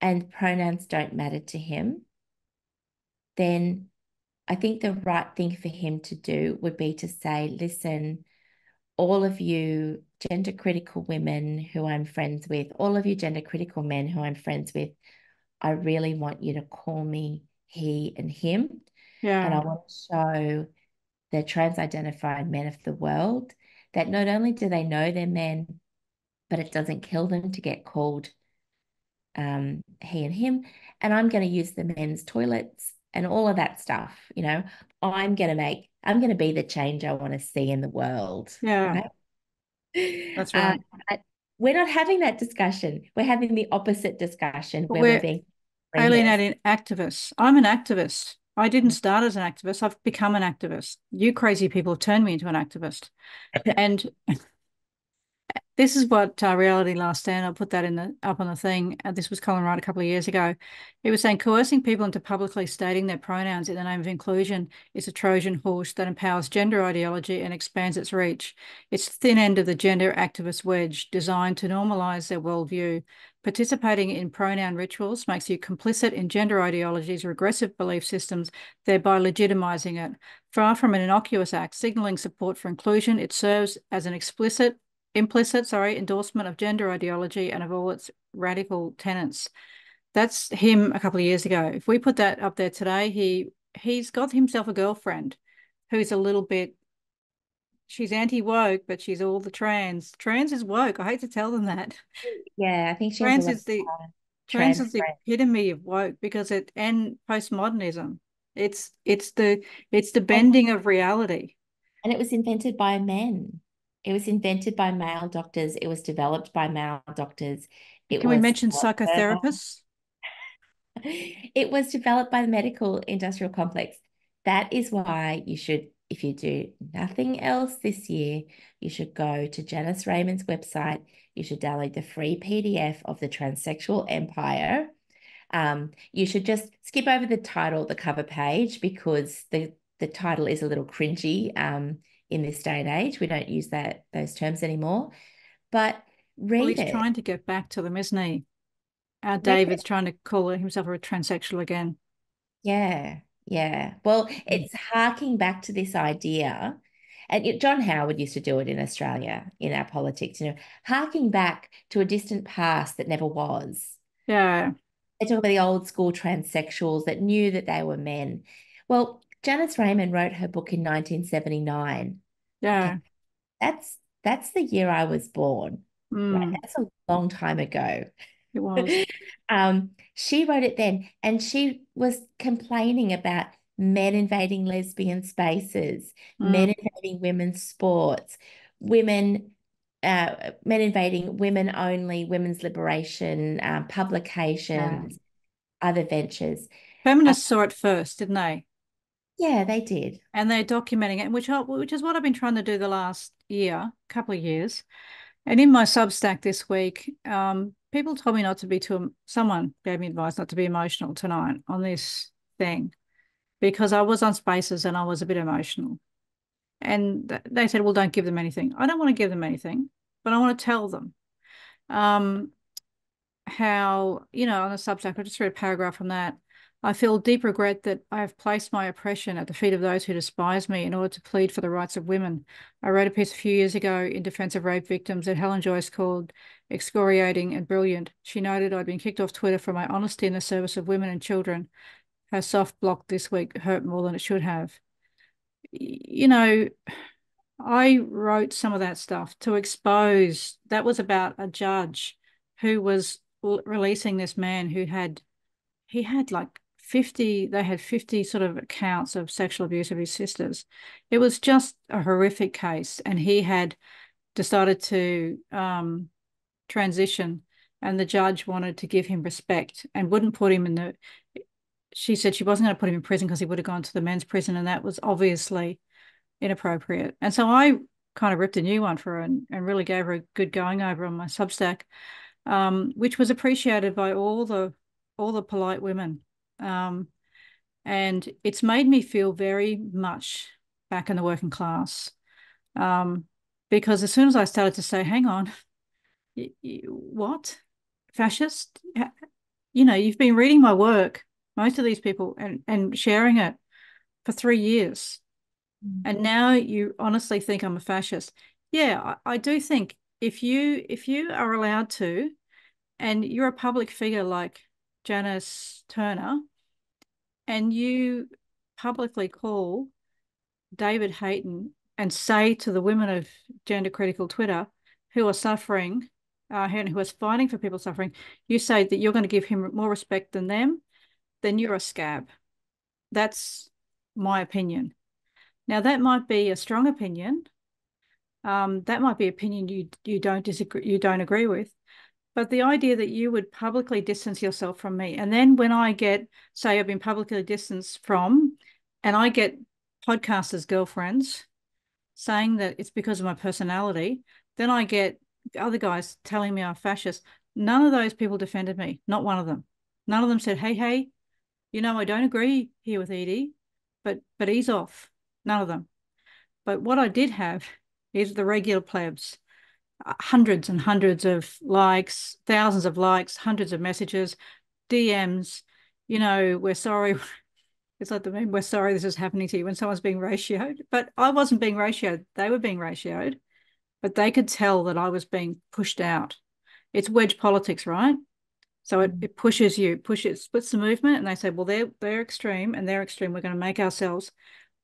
And pronouns don't matter to him, then I think the right thing for him to do would be to say, listen, all of you gender critical women who I'm friends with, all of you gender critical men who I'm friends with, I really want you to call me he and him. Yeah. And I want to show the trans identified men of the world that not only do they know they're men, but it doesn't kill them to get called um, he and him. And I'm going to use the men's toilets and all of that stuff. You know, I'm going to make, I'm going to be the change I want to see in the world. Yeah. Right? That's right. Uh, we're not having that discussion. We're having the opposite discussion where we're, we're being alienating activists. I'm an activist. I didn't start as an activist. I've become an activist. You crazy people turned me into an activist. and this is what uh, Reality Last Stand. I'll put that in the up on the thing. Uh, this was Colin Wright a couple of years ago. He was saying coercing people into publicly stating their pronouns in the name of inclusion is a Trojan horse that empowers gender ideology and expands its reach. It's the thin end of the gender activist wedge designed to normalise their worldview. Participating in pronoun rituals makes you complicit in gender ideology's regressive belief systems, thereby legitimising it. Far from an innocuous act signalling support for inclusion, it serves as an explicit implicit, sorry, endorsement of gender ideology and of all its radical tenets. That's him a couple of years ago. If we put that up there today, he he's got himself a girlfriend who's a little bit she's anti-woke, but she's all the trans. Trans is woke. I hate to tell them that. Yeah, I think she trans is the uh, trans, trans is the epitome of woke because it and postmodernism. It's it's the it's the bending of reality. And it was invented by men. It was invented by male doctors. It was developed by male doctors. It Can we mention psychotherapists? it was developed by the medical industrial complex. That is why you should, if you do nothing else this year, you should go to Janice Raymond's website. You should download the free PDF of the Transsexual Empire. Um, you should just skip over the title, the cover page, because the the title is a little cringy. Um, in this day and age. We don't use that those terms anymore. But read well, he's it. trying to get back to them, isn't he? Our David's trying to call himself a transsexual again. Yeah, yeah. Well, it's harking back to this idea. And John Howard used to do it in Australia in our politics, you know, harking back to a distant past that never was. Yeah. They talk about the old school transsexuals that knew that they were men. Well, Janice Raymond wrote her book in 1979. Yeah. That's that's the year I was born. Mm. Right? That's a long time ago. It was. um, she wrote it then, and she was complaining about men invading lesbian spaces, mm. men invading women's sports, women uh, men invading women only, women's liberation um, publications, yeah. other ventures. Feminists uh, saw it first, didn't they? Yeah, they did. And they're documenting it, which which is what I've been trying to do the last year, couple of years. And in my Substack this week, um, people told me not to be too. Someone gave me advice not to be emotional tonight on this thing, because I was on Spaces and I was a bit emotional. And they said, "Well, don't give them anything." I don't want to give them anything, but I want to tell them um, how you know on the Substack. I just read a paragraph from that I feel deep regret that I have placed my oppression at the feet of those who despise me in order to plead for the rights of women. I wrote a piece a few years ago in defense of rape victims that Helen Joyce called excoriating and brilliant. She noted I'd been kicked off Twitter for my honesty in the service of women and children. Her soft block this week hurt more than it should have. You know, I wrote some of that stuff to expose that was about a judge who was releasing this man who had he had like 50 they had 50 sort of accounts of sexual abuse of his sisters. It was just a horrific case and he had decided to um, transition and the judge wanted to give him respect and wouldn't put him in the she said she wasn't going to put him in prison because he would have gone to the men's prison and that was obviously inappropriate. And so i kind of ripped a new one for her and, and really gave her a good going over on my substack um, which was appreciated by all the all the polite women um, and it's made me feel very much back in the working class. Um, because as soon as i started to say hang on what? Fascist? You know you've been reading my work most of these people and and sharing it for three years. Mm. and now you honestly think i'm a fascist. Yeah I, I do think if you if you are allowed to and you're a public figure like janice turner and you publicly call david hayton and say to the women of gender critical twitter who are suffering uh, who is fighting for people suffering, you say that you're going to give him more respect than them, then you're a scab. That's my opinion. Now that might be a strong opinion. Um, that might be opinion you you don't disagree you don't agree with. But the idea that you would publicly distance yourself from me, and then when I get, say, I've been publicly distanced from, and I get podcasters' girlfriends saying that it's because of my personality, then I get other guys telling me I'm fascist. None of those people defended me. Not one of them. None of them said, "Hey, hey, you know, I don't agree here with Edie, but but ease off." None of them. But what I did have is the regular plebs, Uh, hundreds and hundreds of likes, thousands of likes, hundreds of messages, DMs. You know, we're sorry. It's like the meme, we're sorry this is happening to you when someone's being ratioed. But I wasn't being ratioed. They were being ratioed but they could tell that I was being pushed out. It's wedge politics, right? So it, mm. it pushes you, pushes, splits the movement, and they say, well, they're they're extreme and they're extreme. We're going to make ourselves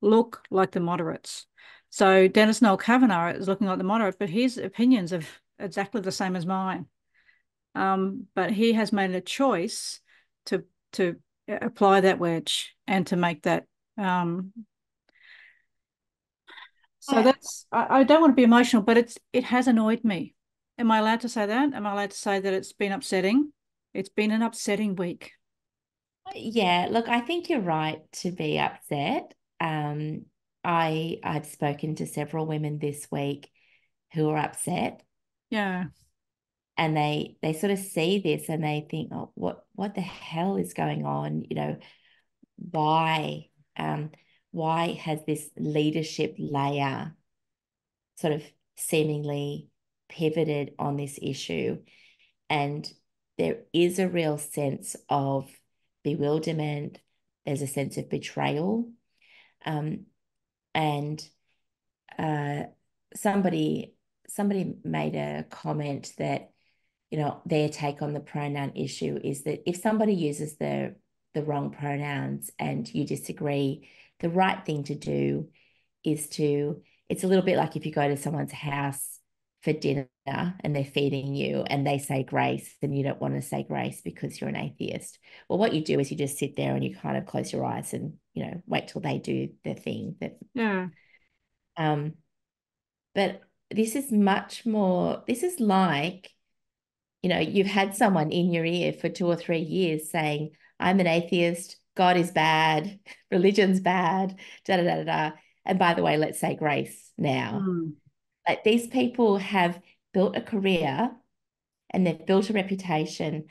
look like the moderates. So Dennis Noel Kavanagh is looking like the moderate, but his opinions are exactly the same as mine. Um, but he has made a choice to to apply that wedge and to make that um, so that's I, I don't want to be emotional, but it's it has annoyed me. Am I allowed to say that? Am I allowed to say that it's been upsetting? It's been an upsetting week. Yeah, look, I think you're right to be upset. Um, I I've spoken to several women this week who are upset. Yeah. And they they sort of see this and they think, oh, what what the hell is going on? You know, why? Um, why has this leadership layer sort of seemingly pivoted on this issue? And there is a real sense of bewilderment, there's a sense of betrayal. Um, and uh, somebody somebody made a comment that you know their take on the pronoun issue is that if somebody uses the the wrong pronouns and you disagree the right thing to do is to, it's a little bit like if you go to someone's house for dinner and they're feeding you and they say grace, and you don't want to say grace because you're an atheist. Well, what you do is you just sit there and you kind of close your eyes and, you know, wait till they do the thing that. Yeah. Um, but this is much more, this is like, you know, you've had someone in your ear for two or three years saying, I'm an atheist. God is bad, religion's bad, da da da da. da. And by the way, let's say grace now. Mm. Like these people have built a career and they've built a reputation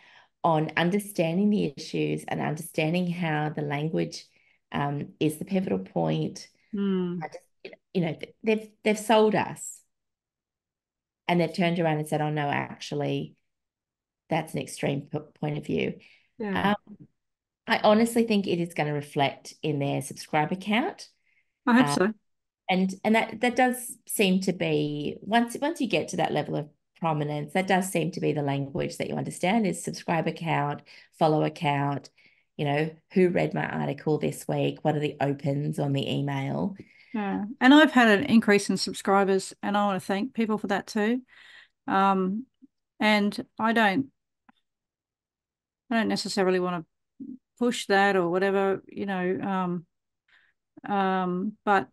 on understanding the issues and understanding how the language um, is the pivotal point. Mm. You know, they've they've sold us, and they've turned around and said, "Oh no, actually, that's an extreme point of view." Yeah. Um, I honestly think it is going to reflect in their subscriber count. I hope uh, so. And and that that does seem to be once once you get to that level of prominence, that does seem to be the language that you understand is subscriber count, follower count, you know, who read my article this week, what are the opens on the email. Yeah. And I've had an increase in subscribers and I want to thank people for that too. Um, and I don't I don't necessarily want to push that or whatever, you know, um, um, but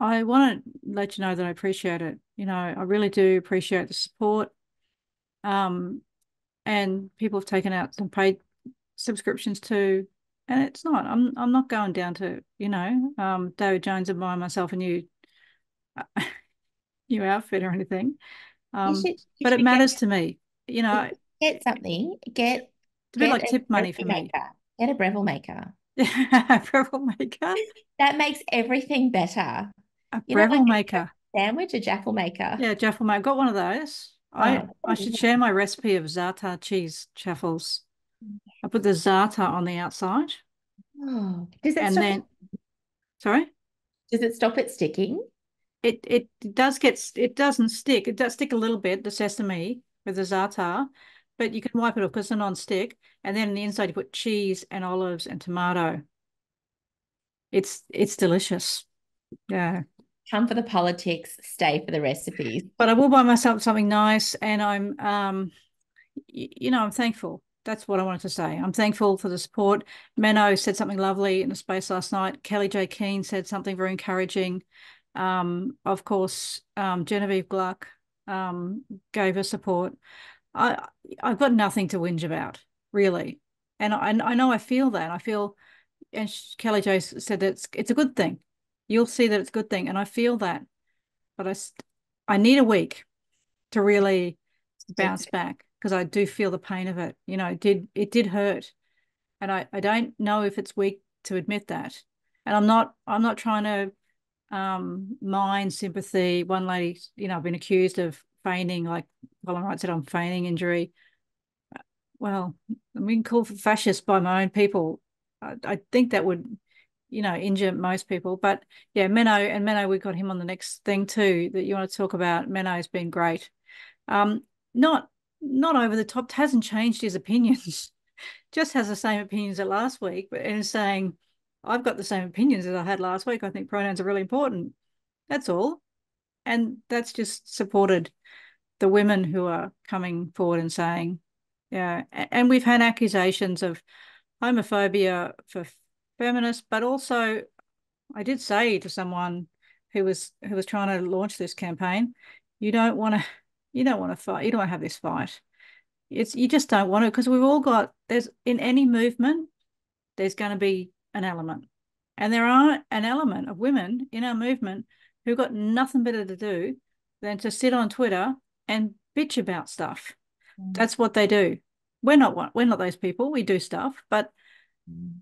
I want to let you know that I appreciate it. You know, I really do appreciate the support. Um, and people have taken out some paid subscriptions too. And it's not, I'm I'm not going down to, you know, um, David Jones and buying myself a new new outfit or anything. Um, you should, you but it matters get, to me. You know, get something, get it's a bit like tip money for me. Maker. Get a Breville maker. Breville maker. That makes everything better. A you Breville like maker. sandwich, a Jaffle maker. Yeah, Jaffle maker. Got one of those. Oh, I I should share my recipe of za'atar cheese chaffles. I put the za'atar on the outside. Oh, does it and then, it? sorry, does it stop it sticking? It it does get it doesn't stick. It does stick a little bit. The sesame with the za'atar, but you can wipe it off because it's a non-stick. And then on the inside you put cheese and olives and tomato. It's it's delicious. Yeah. Come for the politics, stay for the recipes. But I will buy myself something nice, and I'm um, you know, I'm thankful that's what I wanted to say. I'm thankful for the support. Menno said something lovely in the space last night. Kellie-Jay Keen said something very encouraging. Um, of course, um, Genevieve Gluck um, gave her support. I I've got nothing to whinge about, really, and I I know I feel that. I feel, and Kelly J said that it's, it's a good thing. You'll see that it's a good thing, and I feel that, but I I need a week to really bounce back because I do feel the pain of it. You know, it did it did hurt. And I, I don't know if it's weak to admit that. And I'm not I'm not trying to um mind sympathy. One lady, you know, I've been accused of feigning, like Colin Wright said I'm feigning injury. Well, I'm being called fascist by my own people. I, I think that would, you know, injure most people. But yeah, Menno and Menno, we got him on the next thing too that you want to talk about. Menno's been great. Um, not not over the top, hasn't changed his opinions, just has the same opinions as last week, but and is saying, I've got the same opinions as I had last week. I think pronouns are really important. That's all. And that's just supported the women who are coming forward and saying, yeah. And we've had accusations of homophobia for feminists, but also I did say to someone who was who was trying to launch this campaign, you don't want to you don't want to fight. You don't have this fight. It's you just don't want to because we've all got there's in any movement there's going to be an element, and there are an element of women in our movement who've got nothing better to do than to sit on Twitter and bitch about stuff. Mm. That's what they do. We're not one. We're not those people. We do stuff, but.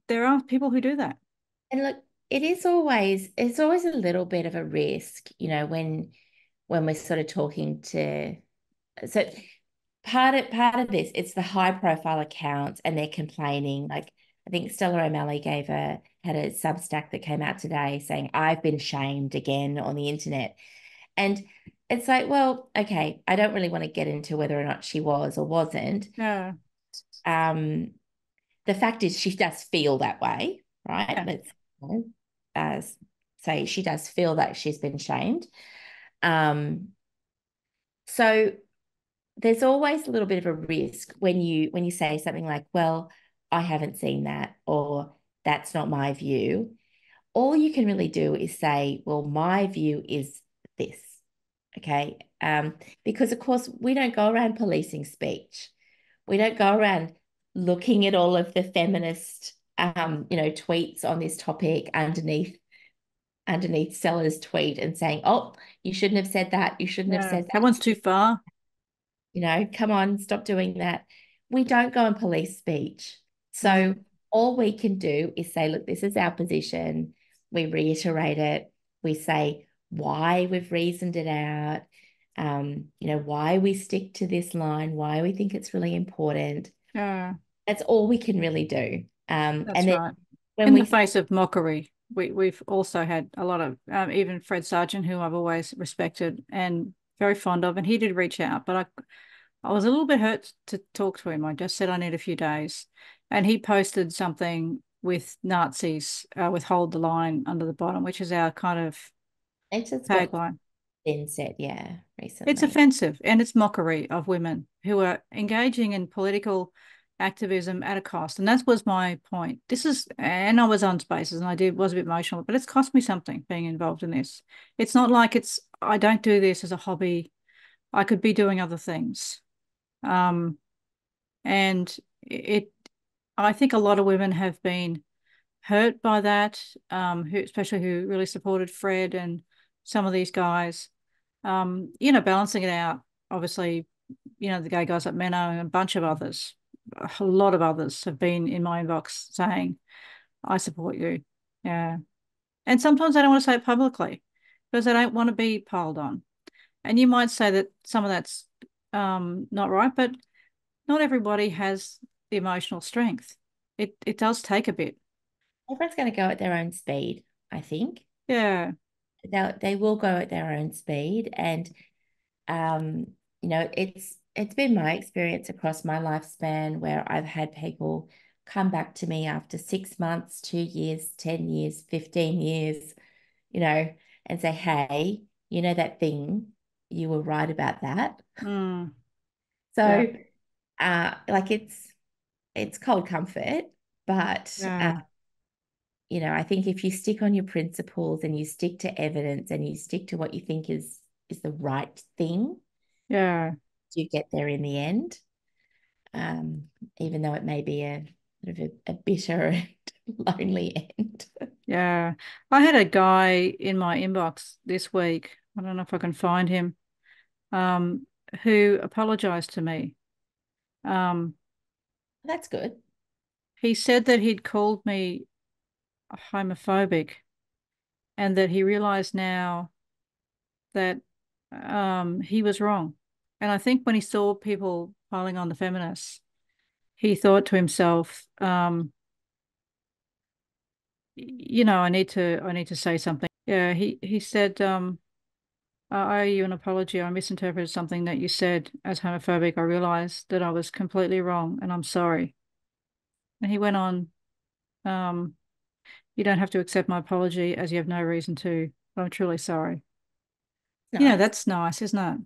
There are people who do that. And look, it is always it's always a little bit of a risk, you know, when when we're sort of talking to so part of part of this it's the high profile accounts and they're complaining. Like i think stella o'malley gave a had a substack that came out today saying i've been shamed again on the internet. And it's like well okay i don't really want to get into whether or not she was or wasn't. Yeah. Um the fact is she does feel that way right yeah. let's you know, uh, say she does feel that she's been shamed um, so there's always a little bit of a risk when you when you say something like, well, I haven't seen that, or that's not my view. All you can really do is say, well, my view is this. Okay. Um, because of course we don't go around policing speech. We don't go around looking at all of the feminist um, you know, tweets on this topic underneath underneath Stella's tweet and saying, "Oh, you shouldn't have said that. You shouldn't have said that. That one's too far." You know, come on, stop doing that. We don't go and police speech. So all we can do is say, "Look, this is our position." We reiterate it. We say why we've reasoned it out. Um, you know, why we stick to this line, why we think it's really important. Yeah. That's all we can really do. Um, That's and then right. when In we the face of mockery, we we've also had a lot of um, even Fred Sargeant, who I've always respected and very fond of, and he did reach out, but I I was a little bit hurt to talk to him. I just said I need a few days, and he posted something with Nazis uh, with "Hold the Line" under the bottom, which is our kind of it's tagline. been said, yeah, recently. It's offensive and it's mockery of women who are engaging in political activism at a cost. And that was my point. This is, and I was on spaces and I did was a bit emotional, but it's cost me something being involved in this. It's not like it's I don't do this as a hobby. I could be doing other things. Um, and it, I think a lot of women have been hurt by that, um, who especially who really supported Fred and some of these guys. Um, you know, balancing it out. Obviously, you know, the gay guys like Menno and a bunch of others a lot of others have been in my inbox saying, I support you. Yeah. And sometimes I don't want to say it publicly because I don't want to be piled on. And you might say that some of that's um, not right, but not everybody has the emotional strength. It it does take a bit. Everyone's going to go at their own speed, I think. Yeah. They they will go at their own speed, and um, you know, it's it's been my experience across my lifespan where I've had people come back to me after six months, two years, 10 years, 15 years, you know, and say, hey, you know that thing, you were right about that. Mm. So, yeah. uh, like it's it's cold comfort, but yeah. uh, you know, I think if you stick on your principles and you stick to evidence and you stick to what you think is is the right thing, yeah, do get there in the end, um, even though it may be a sort of a, a bitter and lonely end. yeah, I had a guy in my inbox this week. I don't know if I can find him, um, who apologized to me. Um, That's good. He said that he'd called me homophobic and that he realized now that um, he was wrong. And I think when he saw people piling on the feminists, he thought to himself, um, you know, I need to, I need to say something. Yeah, he he said, um, I owe you an apology. I misinterpreted something that you said as homophobic. I realized that I was completely wrong, and I'm sorry. And he went on, um, you don't have to accept my apology as you have no reason to. But I'm truly sorry. Know, that's nice, isn't it?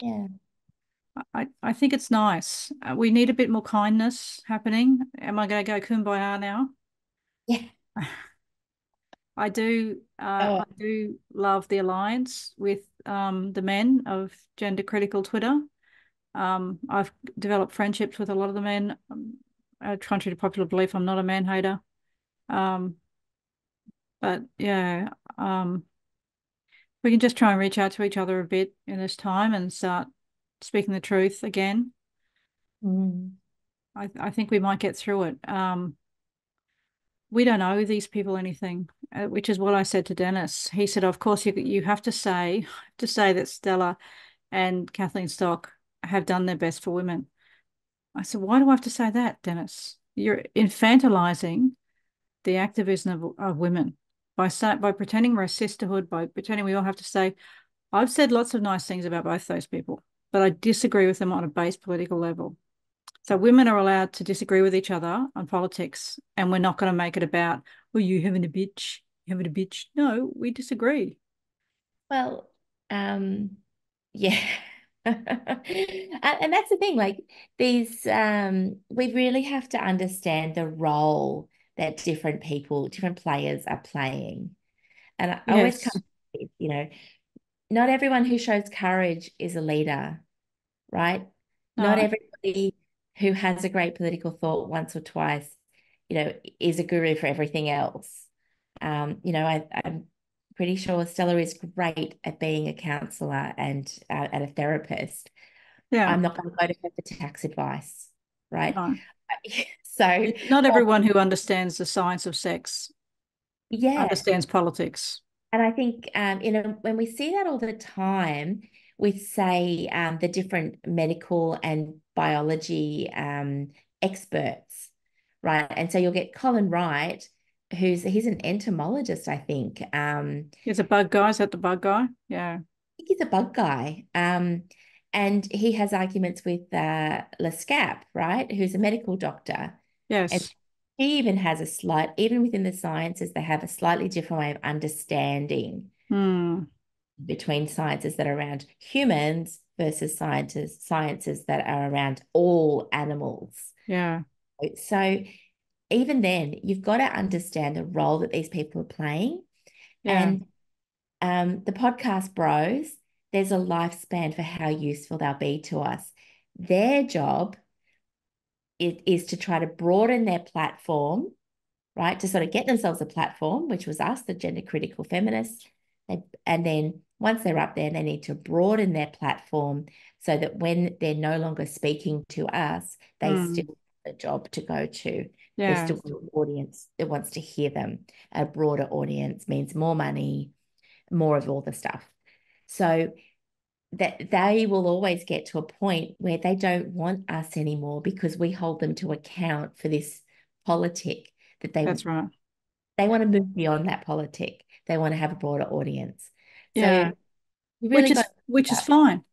Yeah. I, I think it's nice. Uh, we need a bit more kindness happening. Am I going to go kumbaya now? Yeah. I do. Uh, oh. I do love the alliance with um, the men of gender critical Twitter. Um, I've developed friendships with a lot of the men. Um, contrary to popular belief, I'm not a man hater. Um, but yeah, um, we can just try and reach out to each other a bit in this time and start speaking the truth again. Mm. I, I think we might get through it. Um, we don't owe these people anything, uh, which is what I said to Dennis. He said, "Of course, you you have to say to say that Stella and Kathleen Stock have done their best for women." I said, "Why do I have to say that, Dennis? You're infantilizing the activism of, of women by by pretending we're a sisterhood, by pretending we all have to say." I've said lots of nice things about both those people but I disagree with them on a base political level. So women are allowed to disagree with each other on politics, and we're not going to make it about, well, you having a bitch, you having a bitch. No, we disagree. Well, um, yeah. and that's the thing, like these, um, we really have to understand the role that different people, different players are playing. And I yes. always come, you know, not everyone who shows courage is a leader, right? No. Not everybody who has a great political thought once or twice, you know, is a guru for everything else. Um, you know, I, am pretty sure Stella is great at being a counselor and uh, and a therapist. Yeah, I'm not going to go to her for tax advice, right? No. so, not everyone um, who understands the science of sex, yeah, understands politics. And I think, um, you know, when we see that all the time with, say, um, the different medical and biology um, experts, right? And so you'll get Colin Wright, who's he's an entomologist, I think. Um, he's a bug guy. Is that the bug guy? Yeah, I think he's a bug guy. Um, and he has arguments with uh, Lescap, right? Who's a medical doctor. Yes. And he even has a slight, even within the sciences, they have a slightly different way of understanding hmm. between sciences that are around humans versus sciences sciences that are around all animals. Yeah. So even then, you've got to understand the role that these people are playing. Yeah. And um, the podcast bros, there's a lifespan for how useful they'll be to us. Their job it is to try to broaden their platform, right? To sort of get themselves a platform, which was us, the gender critical feminists. They, and then once they're up there, they need to broaden their platform so that when they're no longer speaking to us, they mm. still have a job to go to. Yeah. There's still an audience that wants to hear them. A broader audience means more money, more of all the stuff. So that they will always get to a point where they don't want us anymore because we hold them to account for this politic that they that's right. they want to move beyond that politic. They want to have a broader audience. Yeah. really which is which is fine.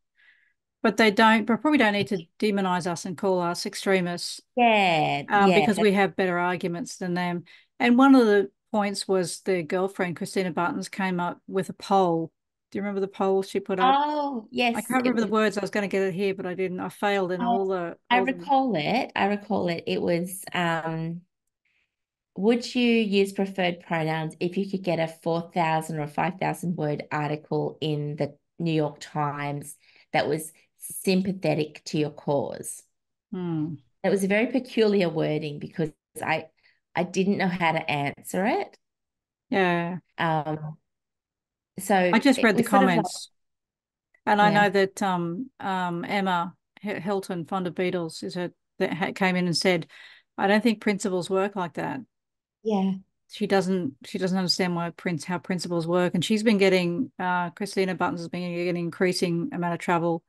But they don't but probably don't need to demonize us and call us extremists yeah, um, yeah because we have better arguments than them. And one of the points was their girlfriend christina buttons came up with a poll do you remember the poll she put up? Oh, yes. I can't remember was, the words. I was going to get it here, but I didn't. I failed in oh, all the. All I recall the... it. I recall it. It was um, would you use preferred pronouns if you could get a 4,000 or 5,000 word article in the New York Times that was sympathetic to your cause? Hmm. It was a very peculiar wording because I I didn't know how to answer it. Yeah. Um, so I just read the comments, like, and I know that um, um, Emma Hilton, fond of Beatles, is her that came in and said, "I don't think principles work like that." Yeah, she doesn't. She doesn't understand why Prince how principles work, and she's been getting. Uh, Christina Buttons has been getting increasing amount of trouble.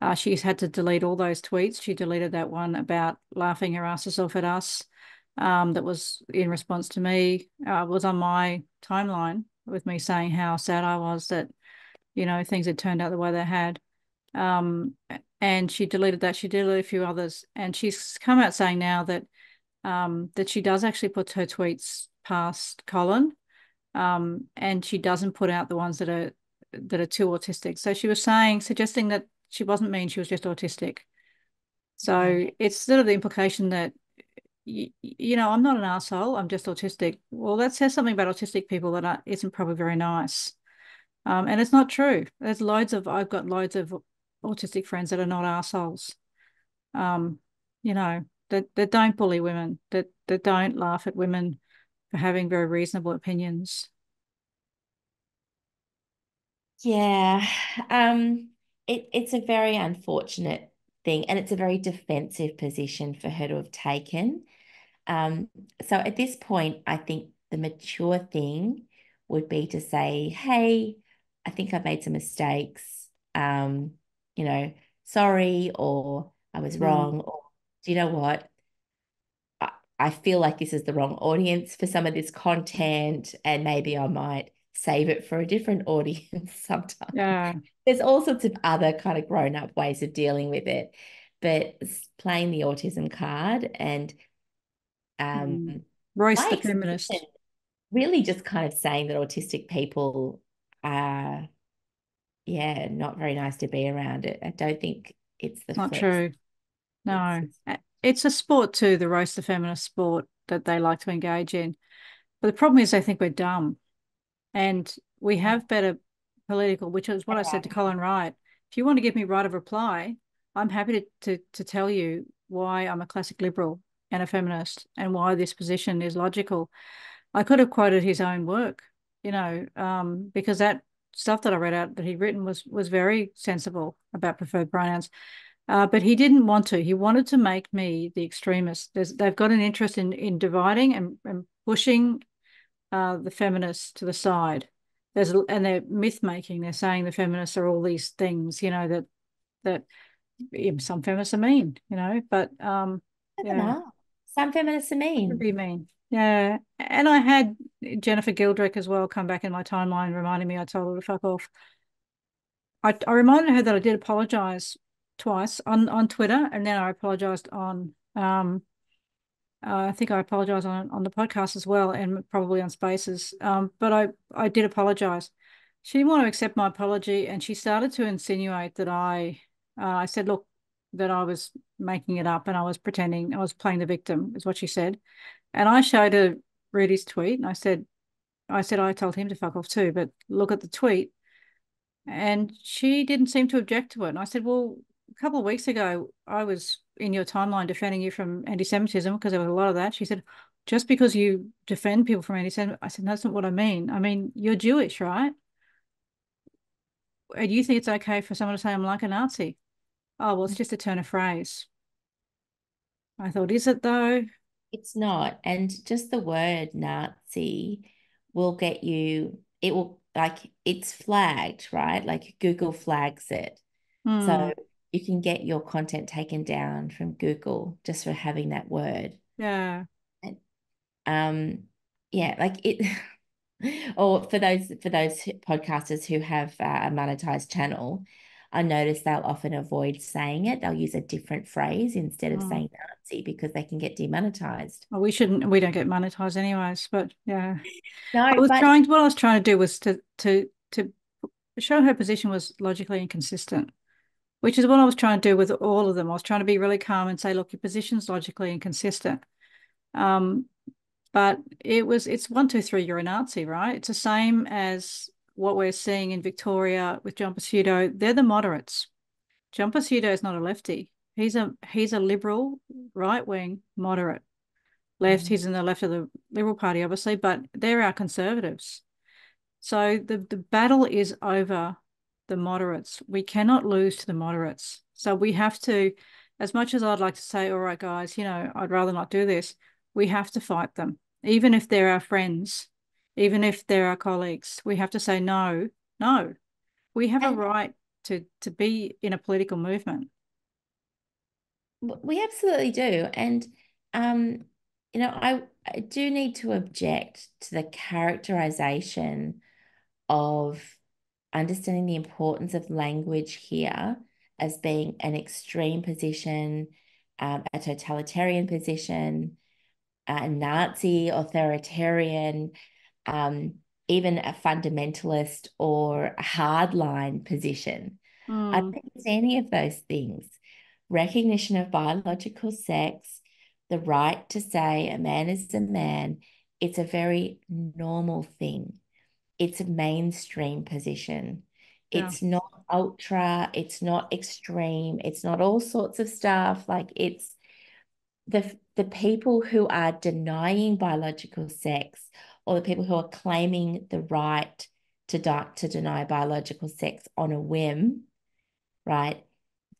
Uh, she's had to delete all those tweets. She deleted that one about laughing her asses off at us. Um, that was in response to me. Uh, was on my timeline with me saying how sad I was that, you know, things had turned out the way they had. Um, and she deleted that. She deleted a few others, and she's come out saying now that um, that she does actually put her tweets past Colin, um, and she doesn't put out the ones that are that are too autistic. So she was saying, suggesting that she wasn't mean, she was just autistic. So mm-hmm. it's sort of the implication that you, know, I'm not an asshole. I'm just autistic. Well, that says something about autistic people that isn't probably very nice. Um, and it's not true. There's loads of I've got loads of autistic friends that are not assholes. Um, you know, that that don't bully women, that that don't laugh at women for having very reasonable opinions. Yeah. Um, it, it's a very unfortunate thing and it's a very defensive position for her to have taken um, so at this point, I think the mature thing would be to say, hey, I think I've made some mistakes. Um, you know, sorry, or I was mm. wrong, or do you know what? I, I feel like this is the wrong audience for some of this content, and maybe I might save it for a different audience sometimes. Yeah. There's all sorts of other kind of grown up ways of dealing with it, but playing the autism card and um, mm. Royce the feminist. Really just kind of saying that autistic people are, yeah, not very nice to be around. It. I don't think it's the not true. No, it's, it's a sport too. The roast the feminist sport that they like to engage in, but the problem is they think we're dumb, and we have better political, which is what I said to Colin Wright. If you want to give me right of reply, I'm happy to, to, to tell you why I'm a classic liberal and a feminist and why this position is logical. I could have quoted his own work, you know, um, because that stuff that I read out that he'd written was was very sensible about preferred pronouns. Uh, but he didn't want to. He wanted to make me the extremist. There's, they've got an interest in in dividing and, and pushing uh, the feminists to the side. There's and they're myth making. They're saying the feminists are all these things, you know, that that some feminists are mean, you know, but um, yeah Some feminists are mean. Be mean. Yeah. And I had Jennifer Gildrick as well come back in my timeline reminding me I told her to fuck off. I, I reminded her that I did apologize twice on, on Twitter and then I apologized on um uh, I think I apologized on on the podcast as well and probably on spaces. Um, but I I did apologize. She didn't want to accept my apology and she started to insinuate that I uh, I said, look, that I was making it up and I was pretending I was playing the victim, is what she said. And I showed her Rudy's tweet and I said, I said I told him to fuck off too, but look at the tweet. And she didn't seem to object to it. And I said, Well, a couple of weeks ago, I was in your timeline defending you from anti Semitism because there was a lot of that. She said, Just because you defend people from anti Semitism, I said, That's not what I mean. I mean, you're Jewish, right? And you think it's okay for someone to say I'm like a Nazi? Oh, well, it's just a turn of phrase. I thought, is it though? It's not. And just the word Nazi will get you, it will like it's flagged, right? Like Google flags it. Mm. So you can get your content taken down from Google just for having that word. Yeah. And, um, yeah, like it or for those for those podcasters who have uh, a monetized channel, I notice they'll often avoid saying it. They'll use a different phrase instead of mm. saying Nazi because they can get demonetized. Well, we shouldn't. We don't get monetized anyways. But yeah, no. I was but... trying. What I was trying to do was to to to show her position was logically inconsistent, which is what I was trying to do with all of them. I was trying to be really calm and say, look, your position's logically inconsistent. Um, but it was it's one two three. You're a Nazi, right? It's the same as what we're seeing in Victoria with John Pesutto, they're the moderates. John Pesutto is not a lefty. He's a he's a liberal, right wing, moderate. Left, mm. he's in the left of the Liberal Party, obviously, but they're our conservatives. So the, the battle is over the moderates. We cannot lose to the moderates. So we have to, as much as I'd like to say, all right, guys, you know, I'd rather not do this, we have to fight them. Even if they're our friends, even if they're our colleagues. We have to say no, no. We have and a right to to be in a political movement. We absolutely do, and um, you know, I, I do need to object to the characterization of understanding the importance of language here as being an extreme position, um, a totalitarian position, a Nazi authoritarian um, even a fundamentalist or a hardline position. Mm. I don't think it's any of those things. Recognition of biological sex, the right to say a man is a man, it's a very normal thing. It's a mainstream position. Yeah. It's not ultra, it's not extreme, it's not all sorts of stuff. Like it's the the people who are denying biological sex or the people who are claiming the right to, to deny biological sex on a whim, right?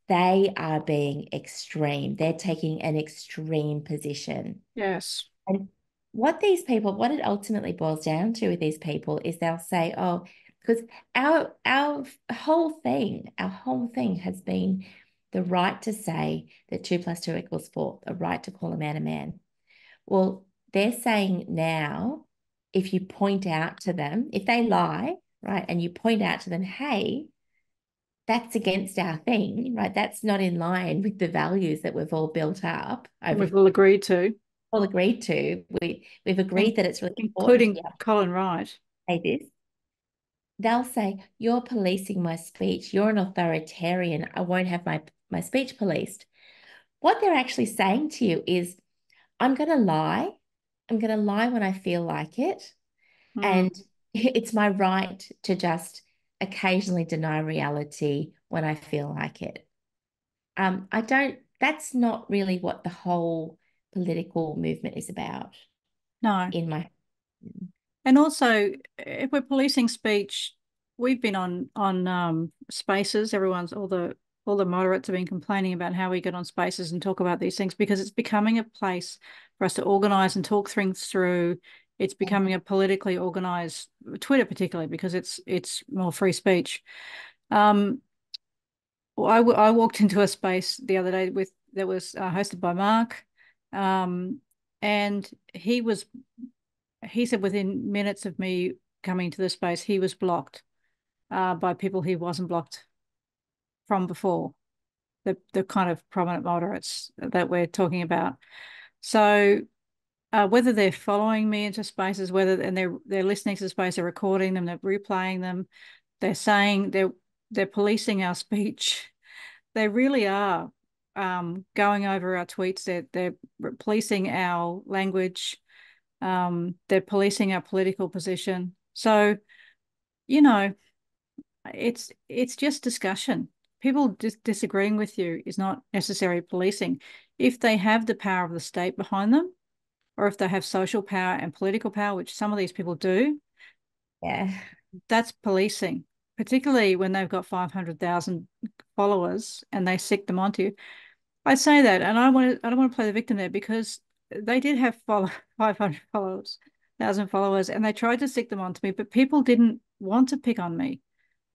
They are being extreme. They're taking an extreme position. Yes. And what these people, what it ultimately boils down to with these people is they'll say, oh, because our our whole thing, our whole thing has been the right to say that two plus two equals four, the right to call a man a man. Well, they're saying now if you point out to them, if they lie, right, and you point out to them, hey, that's against our thing, right? That's not in line with the values that we've all built up. we've all agreed to. All agreed to. We we've agreed that it's really important. including Colin Wright. Say this. They'll say, You're policing my speech. You're an authoritarian. I won't have my, my speech policed. What they're actually saying to you is, I'm going to lie I'm going to lie when I feel like it. Mm. And it's my right to just occasionally deny reality when I feel like it. Um, I don't, that's not really what the whole political movement is about. No. In my and also if we're policing speech, we've been on on um spaces, everyone's all the all the moderates have been complaining about how we get on spaces and talk about these things because it's becoming a place for us to organize and talk things through. It's becoming a politically organized Twitter, particularly because it's it's more free speech. Um, I, I walked into a space the other day with that was uh, hosted by Mark, Um, and he was, he said within minutes of me coming to the space, he was blocked uh, by people he wasn't blocked from before, the, the kind of prominent moderates that we're talking about. So uh, whether they're following me into spaces, whether and they're they're listening to the space, they're recording them, they're replaying them, they're saying they're they're policing our speech. They really are um, going over our tweets. They're they're policing our language. Um, they're policing our political position. So, you know, it's it's just discussion. People dis disagreeing with you is not necessary policing. If they have the power of the state behind them, or if they have social power and political power, which some of these people do, yeah, that's policing. Particularly when they've got five hundred thousand followers and they sick them onto you. I say that, and I want to, I don't want to play the victim there because they did have follow, 500 followers, thousand followers, and they tried to stick them onto me, but people didn't want to pick on me.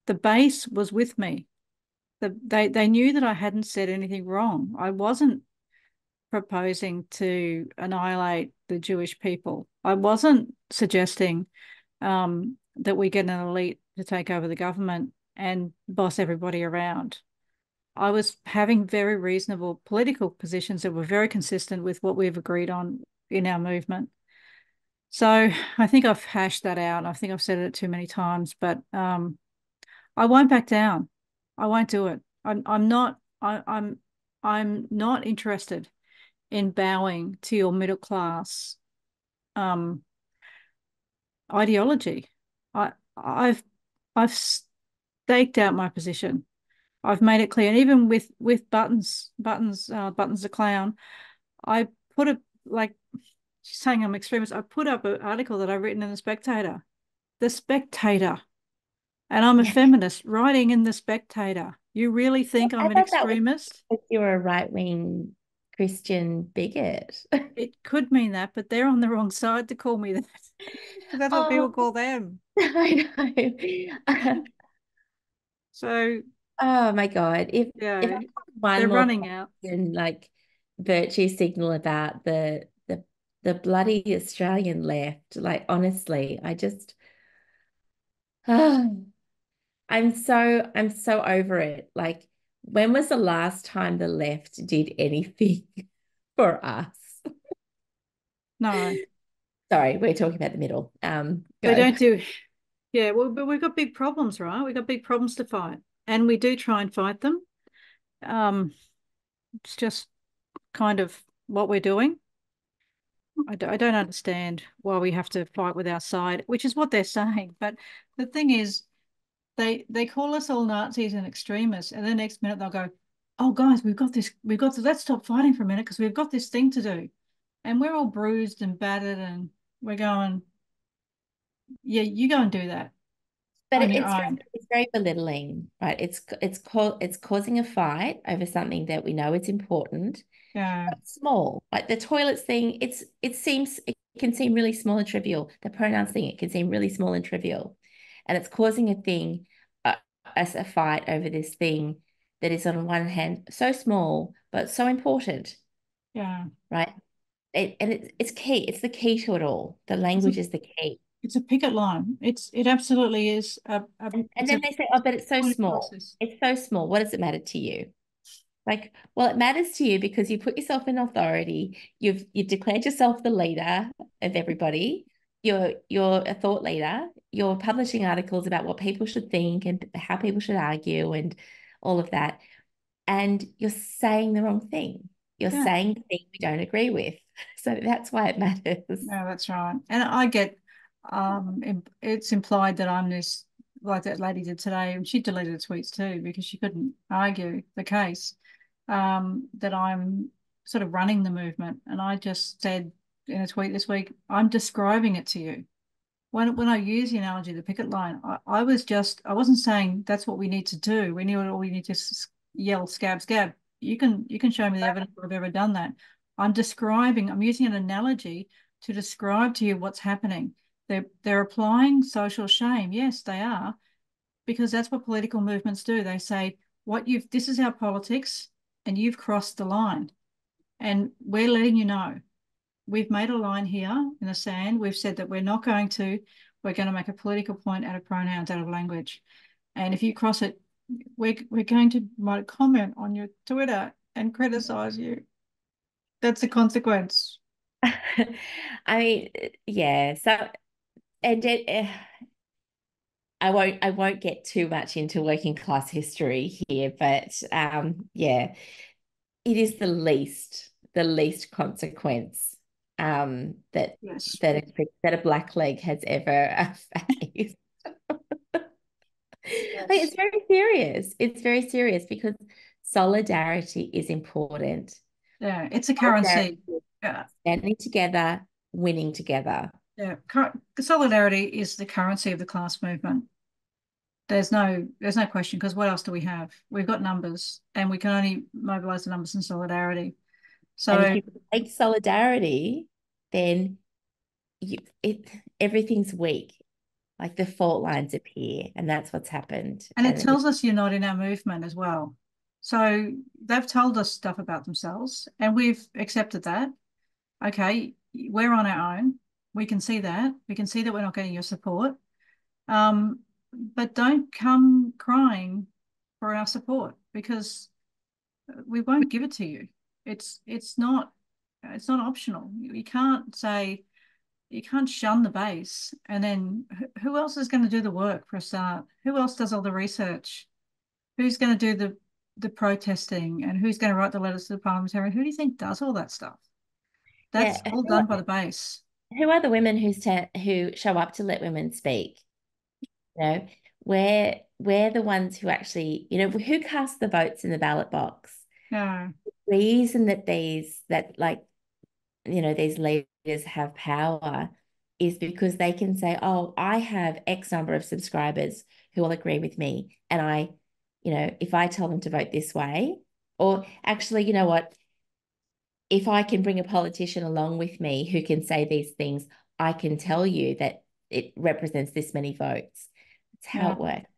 The base was with me. The, they they knew that I hadn't said anything wrong. I wasn't proposing to annihilate the Jewish people. I wasn't suggesting um, that we get an elite to take over the government and boss everybody around. I was having very reasonable political positions that were very consistent with what we've agreed on in our movement. So I think I've hashed that out. I think I've said it too many times, but um, I won't back down. I won't do it. I'm I'm not I, I'm I'm not interested in bowing to your middle class um, ideology. I I've I've staked out my position. I've made it clear, and even with with buttons, buttons, uh, buttons the clown, I put a like she's saying I'm extremist. I put up an article that I've written in the Spectator, the Spectator, and I'm a feminist writing in the Spectator. You really think I'm an extremist? You're a right wing Christian bigot. it could mean that, but they're on the wrong side to call me that. That's what oh, people call them. I know. so Oh my God. If, yeah, if they're running out. And like virtue signal about the the the bloody Australian left. Like honestly, I just oh, I'm so I'm so over it. Like when was the last time the left did anything for us? No. Sorry, we're talking about the middle. Um, go. they don't do. Yeah, well, but we've got big problems, right? We've got big problems to fight, and we do try and fight them. Um, it's just kind of what we're doing. I d- I don't understand why we have to fight with our side, which is what they're saying. But the thing is, they they call us all Nazis and extremists, and the next minute they'll go, "Oh, guys, we've got this. We've got to. Let's stop fighting for a minute because we've got this thing to do," and we're all bruised and battered, and we're going, "Yeah, you go and do that." But it's very, it's very belittling, right? It's it's co- it's causing a fight over something that we know it's important. Yeah, small, like the toilets thing. It's it seems it can seem really small and trivial. The pronouns thing it can seem really small and trivial, and it's causing a thing uh, as a fight over this thing that is on one hand so small but so important. Yeah. Right. It, and it, it's key. It's the key to it all. The language is the key it's a picket line. It's it absolutely is. A, a, and, and then a, they say, "Oh, but it's so small. Process. It's so small. What does it matter to you?" Like, well, it matters to you because you put yourself in authority. You've you've declared yourself the leader of everybody. You're you're a thought leader. You're publishing articles about what people should think and how people should argue and all of that. And you're saying the wrong thing. You're yeah. saying the thing we don't agree with. So that's why it matters. No, that's right. And I get um, it's implied that I'm this, like that lady did today, and she deleted the tweets too because she couldn't argue the case um, that I'm sort of running the movement. And I just said in a tweet this week, I'm describing it to you. When, when I use the analogy of the picket line, I, I was just, I wasn't saying that's what we need to do. We need, all we need to yell scab, scab. You can, you can show me the evidence I've ever done that. I'm describing, I'm using an analogy to describe to you what's happening. They're, they're applying social shame. Yes, they are, because that's what political movements do. They say, what you've, this is our politics, and you've crossed the line. And we're letting you know. We've made a line here in the sand. We've said that we're not going to, we're going to make a political point out of pronouns, out of language. And if you cross it, we're, we're going to write a comment on your Twitter and criticize you. That's a consequence. I mean, yeah. So, and it, uh, I won't. I won't get too much into working class history here, but um, yeah, it is the least, the least consequence um that yes. that a, that a black leg has ever faced. yes. like, it's very serious. It's very serious because solidarity is important. Yeah, it's a currency. Yeah. Standing together, winning together. Yeah, solidarity is the currency of the class movement. There's no, there's no question because what else do we have? We've got numbers, and we can only mobilize the numbers in solidarity. So, and if you take solidarity, then you, it everything's weak. Like the fault lines appear, and that's what's happened. And it tells us you're not in our movement as well. So they've told us stuff about themselves, and we've accepted that. Okay, we're on our own. We can see that. We can see that we're not getting your support. Um, but don't come crying for our support because we won't give it to you. It's it's not it's not optional. You can't say you can't shun the base and then who else is going to do the work for a start? Who else does all the research? Who's going to do the the protesting and who's going to write the letters to the parliamentarian? Who do you think does all that stuff? That's yeah. all done by the base. Who are the women who who show up to let women speak? You know, we're we're the ones who actually, you know, who cast the votes in the ballot box. Yeah. The reason that these that like, you know, these leaders have power is because they can say, "Oh, I have X number of subscribers who will agree with me, and I you know, if I tell them to vote this way, or actually, you know what, if I can bring a politician along with me who can say these things, I can tell you that it represents this many votes. That's how yeah. it works.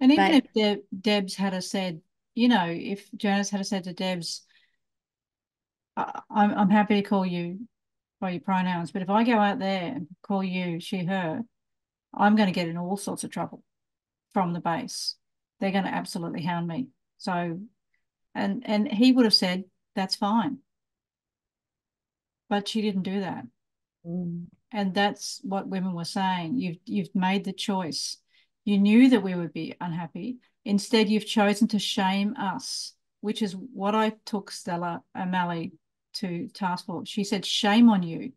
And even but, if Deb, Debs had a said, you know, if Janice had a said to Debs, I'm I'm happy to call you by your pronouns, but if I go out there and call you she her, I'm going to get in all sorts of trouble from the base they're going to absolutely hound me. So, and and he would have said that's fine, but she didn't do that. Mm. And that's what women were saying. You've you've made the choice. You knew that we would be unhappy. Instead, you've chosen to shame us, which is what I took Stella O'Malley to task for. She said, "Shame on you."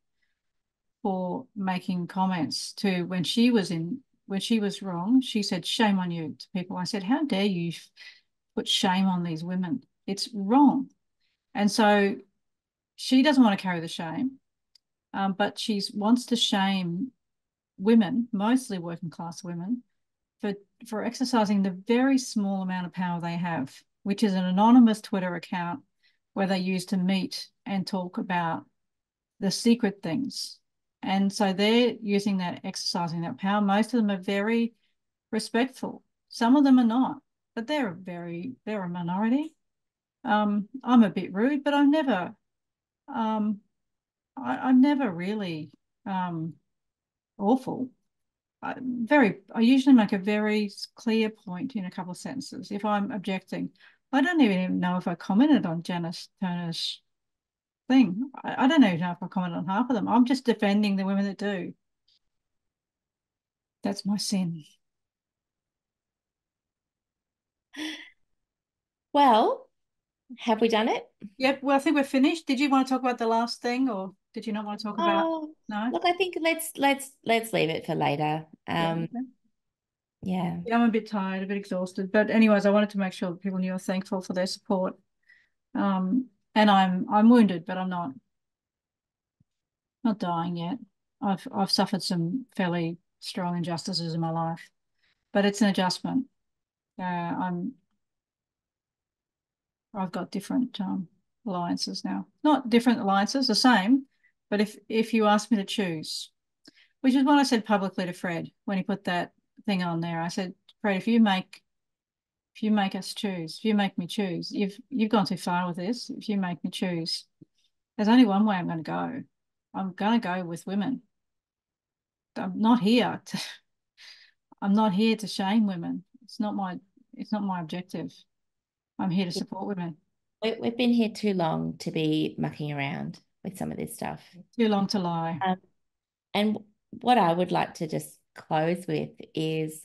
for making comments to when she was in when she was wrong, she said, shame on you to people. I said, how dare you put shame on these women? It's wrong. And so she doesn't want to carry the shame, um, but she wants to shame women, mostly working class women, for, for exercising the very small amount of power they have, which is an anonymous Twitter account where they use to meet and talk about the secret things and so they're using that, exercising that power. Most of them are very respectful. Some of them are not, but they're very, they're a minority. Um, I'm a bit rude, but I'm never, um, I, I'm never really um, awful. I, very, I usually make a very clear point in a couple of sentences. If I'm objecting, I don't even know if I commented on Janice Turner's thing. I, I don't even know if I comment on half of them. I'm just defending the women that do. That's my sin. Well, have we done it? Yep. Well, I think we're finished. Did you want to talk about the last thing, or did you not want to talk about? Oh, no. Look, I think let's let's let's leave it for later. Um, yeah, yeah. I'm a bit tired, a bit exhausted, but anyways, I wanted to make sure that people knew I'm thankful for their support. Um, and I'm I'm wounded, but I'm not not dying yet. I've I've suffered some fairly strong injustices in my life, but it's an adjustment. Uh, I'm I've got different um, alliances now. Not different alliances, the same. But if if you ask me to choose, which is what I said publicly to Fred when he put that thing on there, I said, Fred, if you make if you make us choose, if you make me choose, you've you've gone too far with this. If you make me choose, there's only one way I'm going to go. I'm going to go with women. I'm not here to. I'm not here to shame women. It's not my. It's not my objective. I'm here to support women. We've been here too long to be mucking around with some of this stuff. Too long to lie. Um, and what I would like to just close with is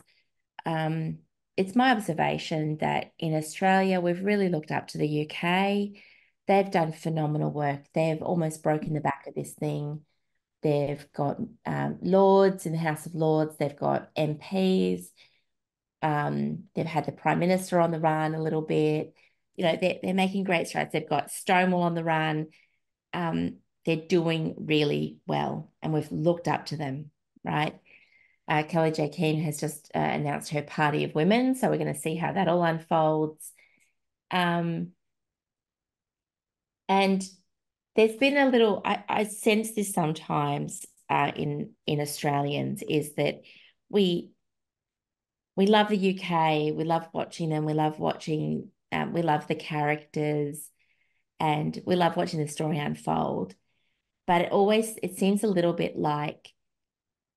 um, it's my observation that in Australia, we've really looked up to the UK. They've done phenomenal work. They've almost broken the back of this thing. They've got um, Lords in the House of Lords, they've got MPs, um, they've had the Prime Minister on the run a little bit. You know, they're, they're making great strides. They've got Stonewall on the run. Um, they're doing really well, and we've looked up to them, right? Uh, Kellie-Jay Keen has just uh, announced her party of women, so we're going to see how that all unfolds. Um, and there's been a little, I, I sense this sometimes uh, in in Australians is that we we love the UK, we love watching them, we love watching, um, we love the characters, and we love watching the story unfold. But it always it seems a little bit like,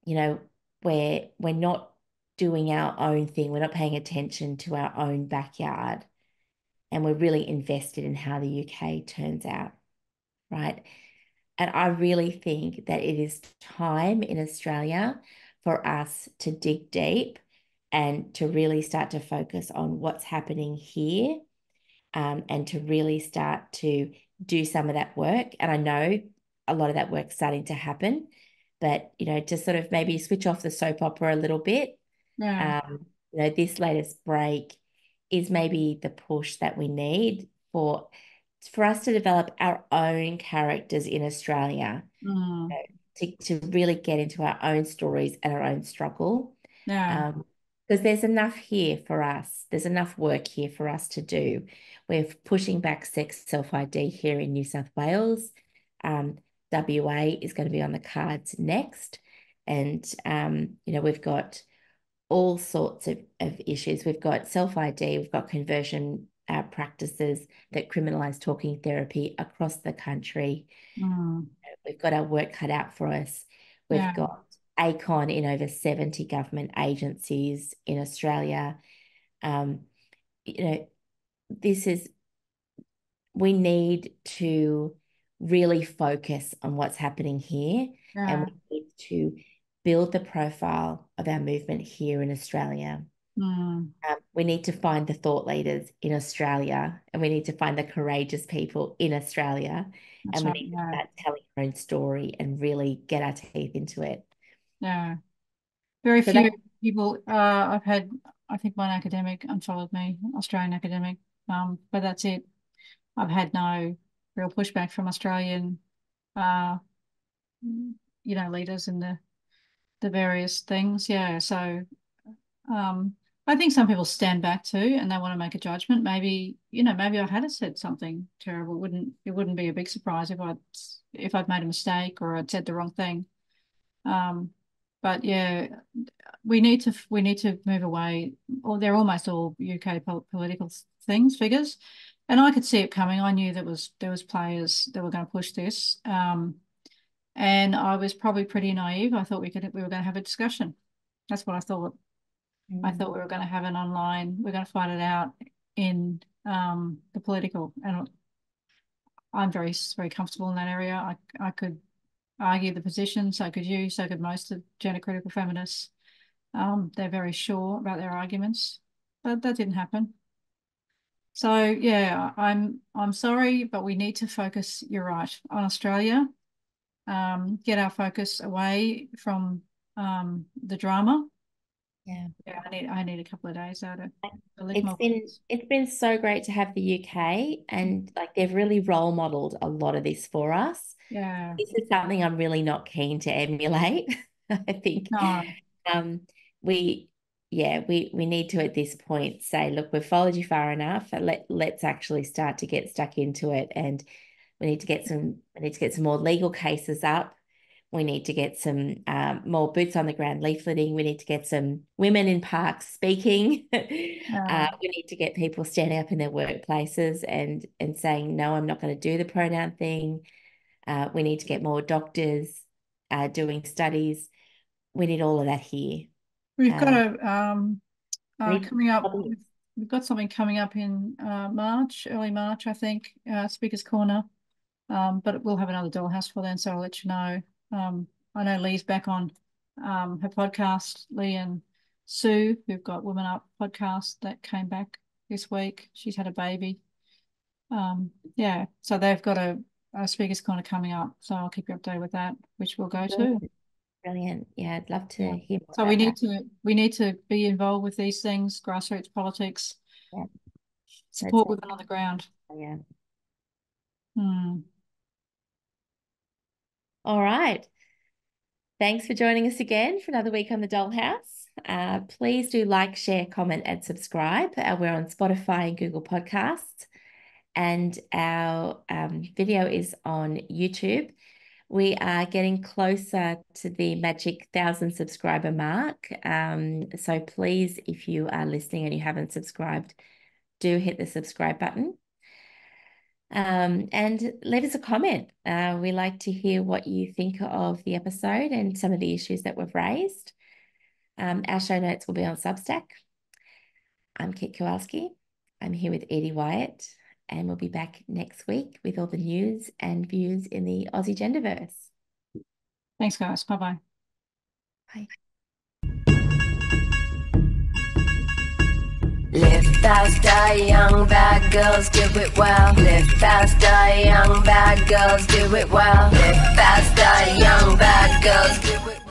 you know, where we're not doing our own thing, we're not paying attention to our own backyard, and we're really invested in how the UK turns out, right? And I really think that it is time in Australia for us to dig deep and to really start to focus on what's happening here um, and to really start to do some of that work. And I know a lot of that work's starting to happen but you know to sort of maybe switch off the soap opera a little bit yeah. um, you know this latest break is maybe the push that we need for for us to develop our own characters in australia mm. you know, to, to really get into our own stories and our own struggle yeah um, because there's enough here for us. There's enough work here for us to do. We're pushing back sex self ID here in New South Wales. Um, WA is going to be on the cards next. And, um, you know, we've got all sorts of, of issues. We've got self ID, we've got conversion uh, practices that criminalize talking therapy across the country. Mm. We've got our work cut out for us. We've yeah. got ACON in over 70 government agencies in Australia. Um, you know, this is, we need to really focus on what's happening here yeah. and we need to build the profile of our movement here in Australia. Mm. Um, we need to find the thought leaders in Australia and we need to find the courageous people in Australia. That's and we right, need to start telling our own story and really get our teeth into it. Yeah. Very few that, people, uh, I've had, I think one academic unfollowed me, Australian academic, um, but that's it. I've had no real pushback from Australian, uh, you know, leaders in the the various things. Yeah, so um, I think some people stand back too, and they want to make a judgment. Maybe you know, maybe I had said something terrible. It wouldn't it wouldn't be a big surprise if I if I'd made a mistake or I'd said the wrong thing. Um, but yeah, we need to we need to move away. Or they're almost all UK political things figures, and I could see it coming. I knew there was there was players that were going to push this, um, and I was probably pretty naive. I thought we could we were going to have a discussion. That's what I thought. Mm. I thought we were going to have an online. We're going to fight it out in um, the political, and I'm very very comfortable in that area. I I could argue the position, so could you, so could most of gender critical feminists. Um, they're very sure about their arguments, but that didn't happen. So yeah, I'm I'm sorry, but we need to focus. You're right on Australia. Um, get our focus away from um, the drama. Yeah, yeah. I need I need a couple of days out of. It's been it's been so great to have the UK and like they've really role modeled a lot of this for us. Yeah, this is something I'm really not keen to emulate. I think. No. Um, we yeah, we we need to at this point say, look, we've followed you far enough. Let let's actually start to get stuck into it, and we need to get some we need to get some more legal cases up. We need to get some um, more boots on the ground leafleting. We need to get some women in parks speaking. uh, we need to get people standing up in their workplaces and and saying, no, I'm not going to do the pronoun thing. Uh, we need to get more doctors uh, doing studies. We need all of that here. We've got uh, a um, uh, coming up. We've, we've, got something coming up in uh, March, early March, I think. Uh, Speakers Corner, um, but we'll have another dollhouse for then, so I'll let you know. Um, I know Lee's back on um, her podcast. Lee and Sue, who've got Women Up podcast that came back this week. She's had a baby. Um, yeah, so they've got a, a speakers corner coming up. So I'll keep you updated with that, which we'll go to. Brilliant. Yeah, I'd love to hear. So we need that. to we need to be involved with these things, grassroots politics. Yeah. Support women on the ground. Yeah. Hmm. All right. Thanks for joining us again for another week on the Dollhouse. Uh, please do like, share, comment, and subscribe. Uh, we're on Spotify and Google Podcasts, and our um, video is on YouTube. We are getting closer to the magic thousand subscriber mark. Um, so please, if you are listening and you haven't subscribed, do hit the subscribe button. Um, and leave us a comment. Uh, we like to hear what you think of the episode and some of the issues that we've raised. Um, our show notes will be on Substack. I'm Kit Kowalski. I'm here with Edie Wyatt, and we'll be back next week with all the news and views in the Aussie Genderverse. Thanks, guys. Bye-bye. Bye. Live fast, die young bad girls, do it well. Live fast, die young bad girls, do it well. Live fast, die young bad girls, do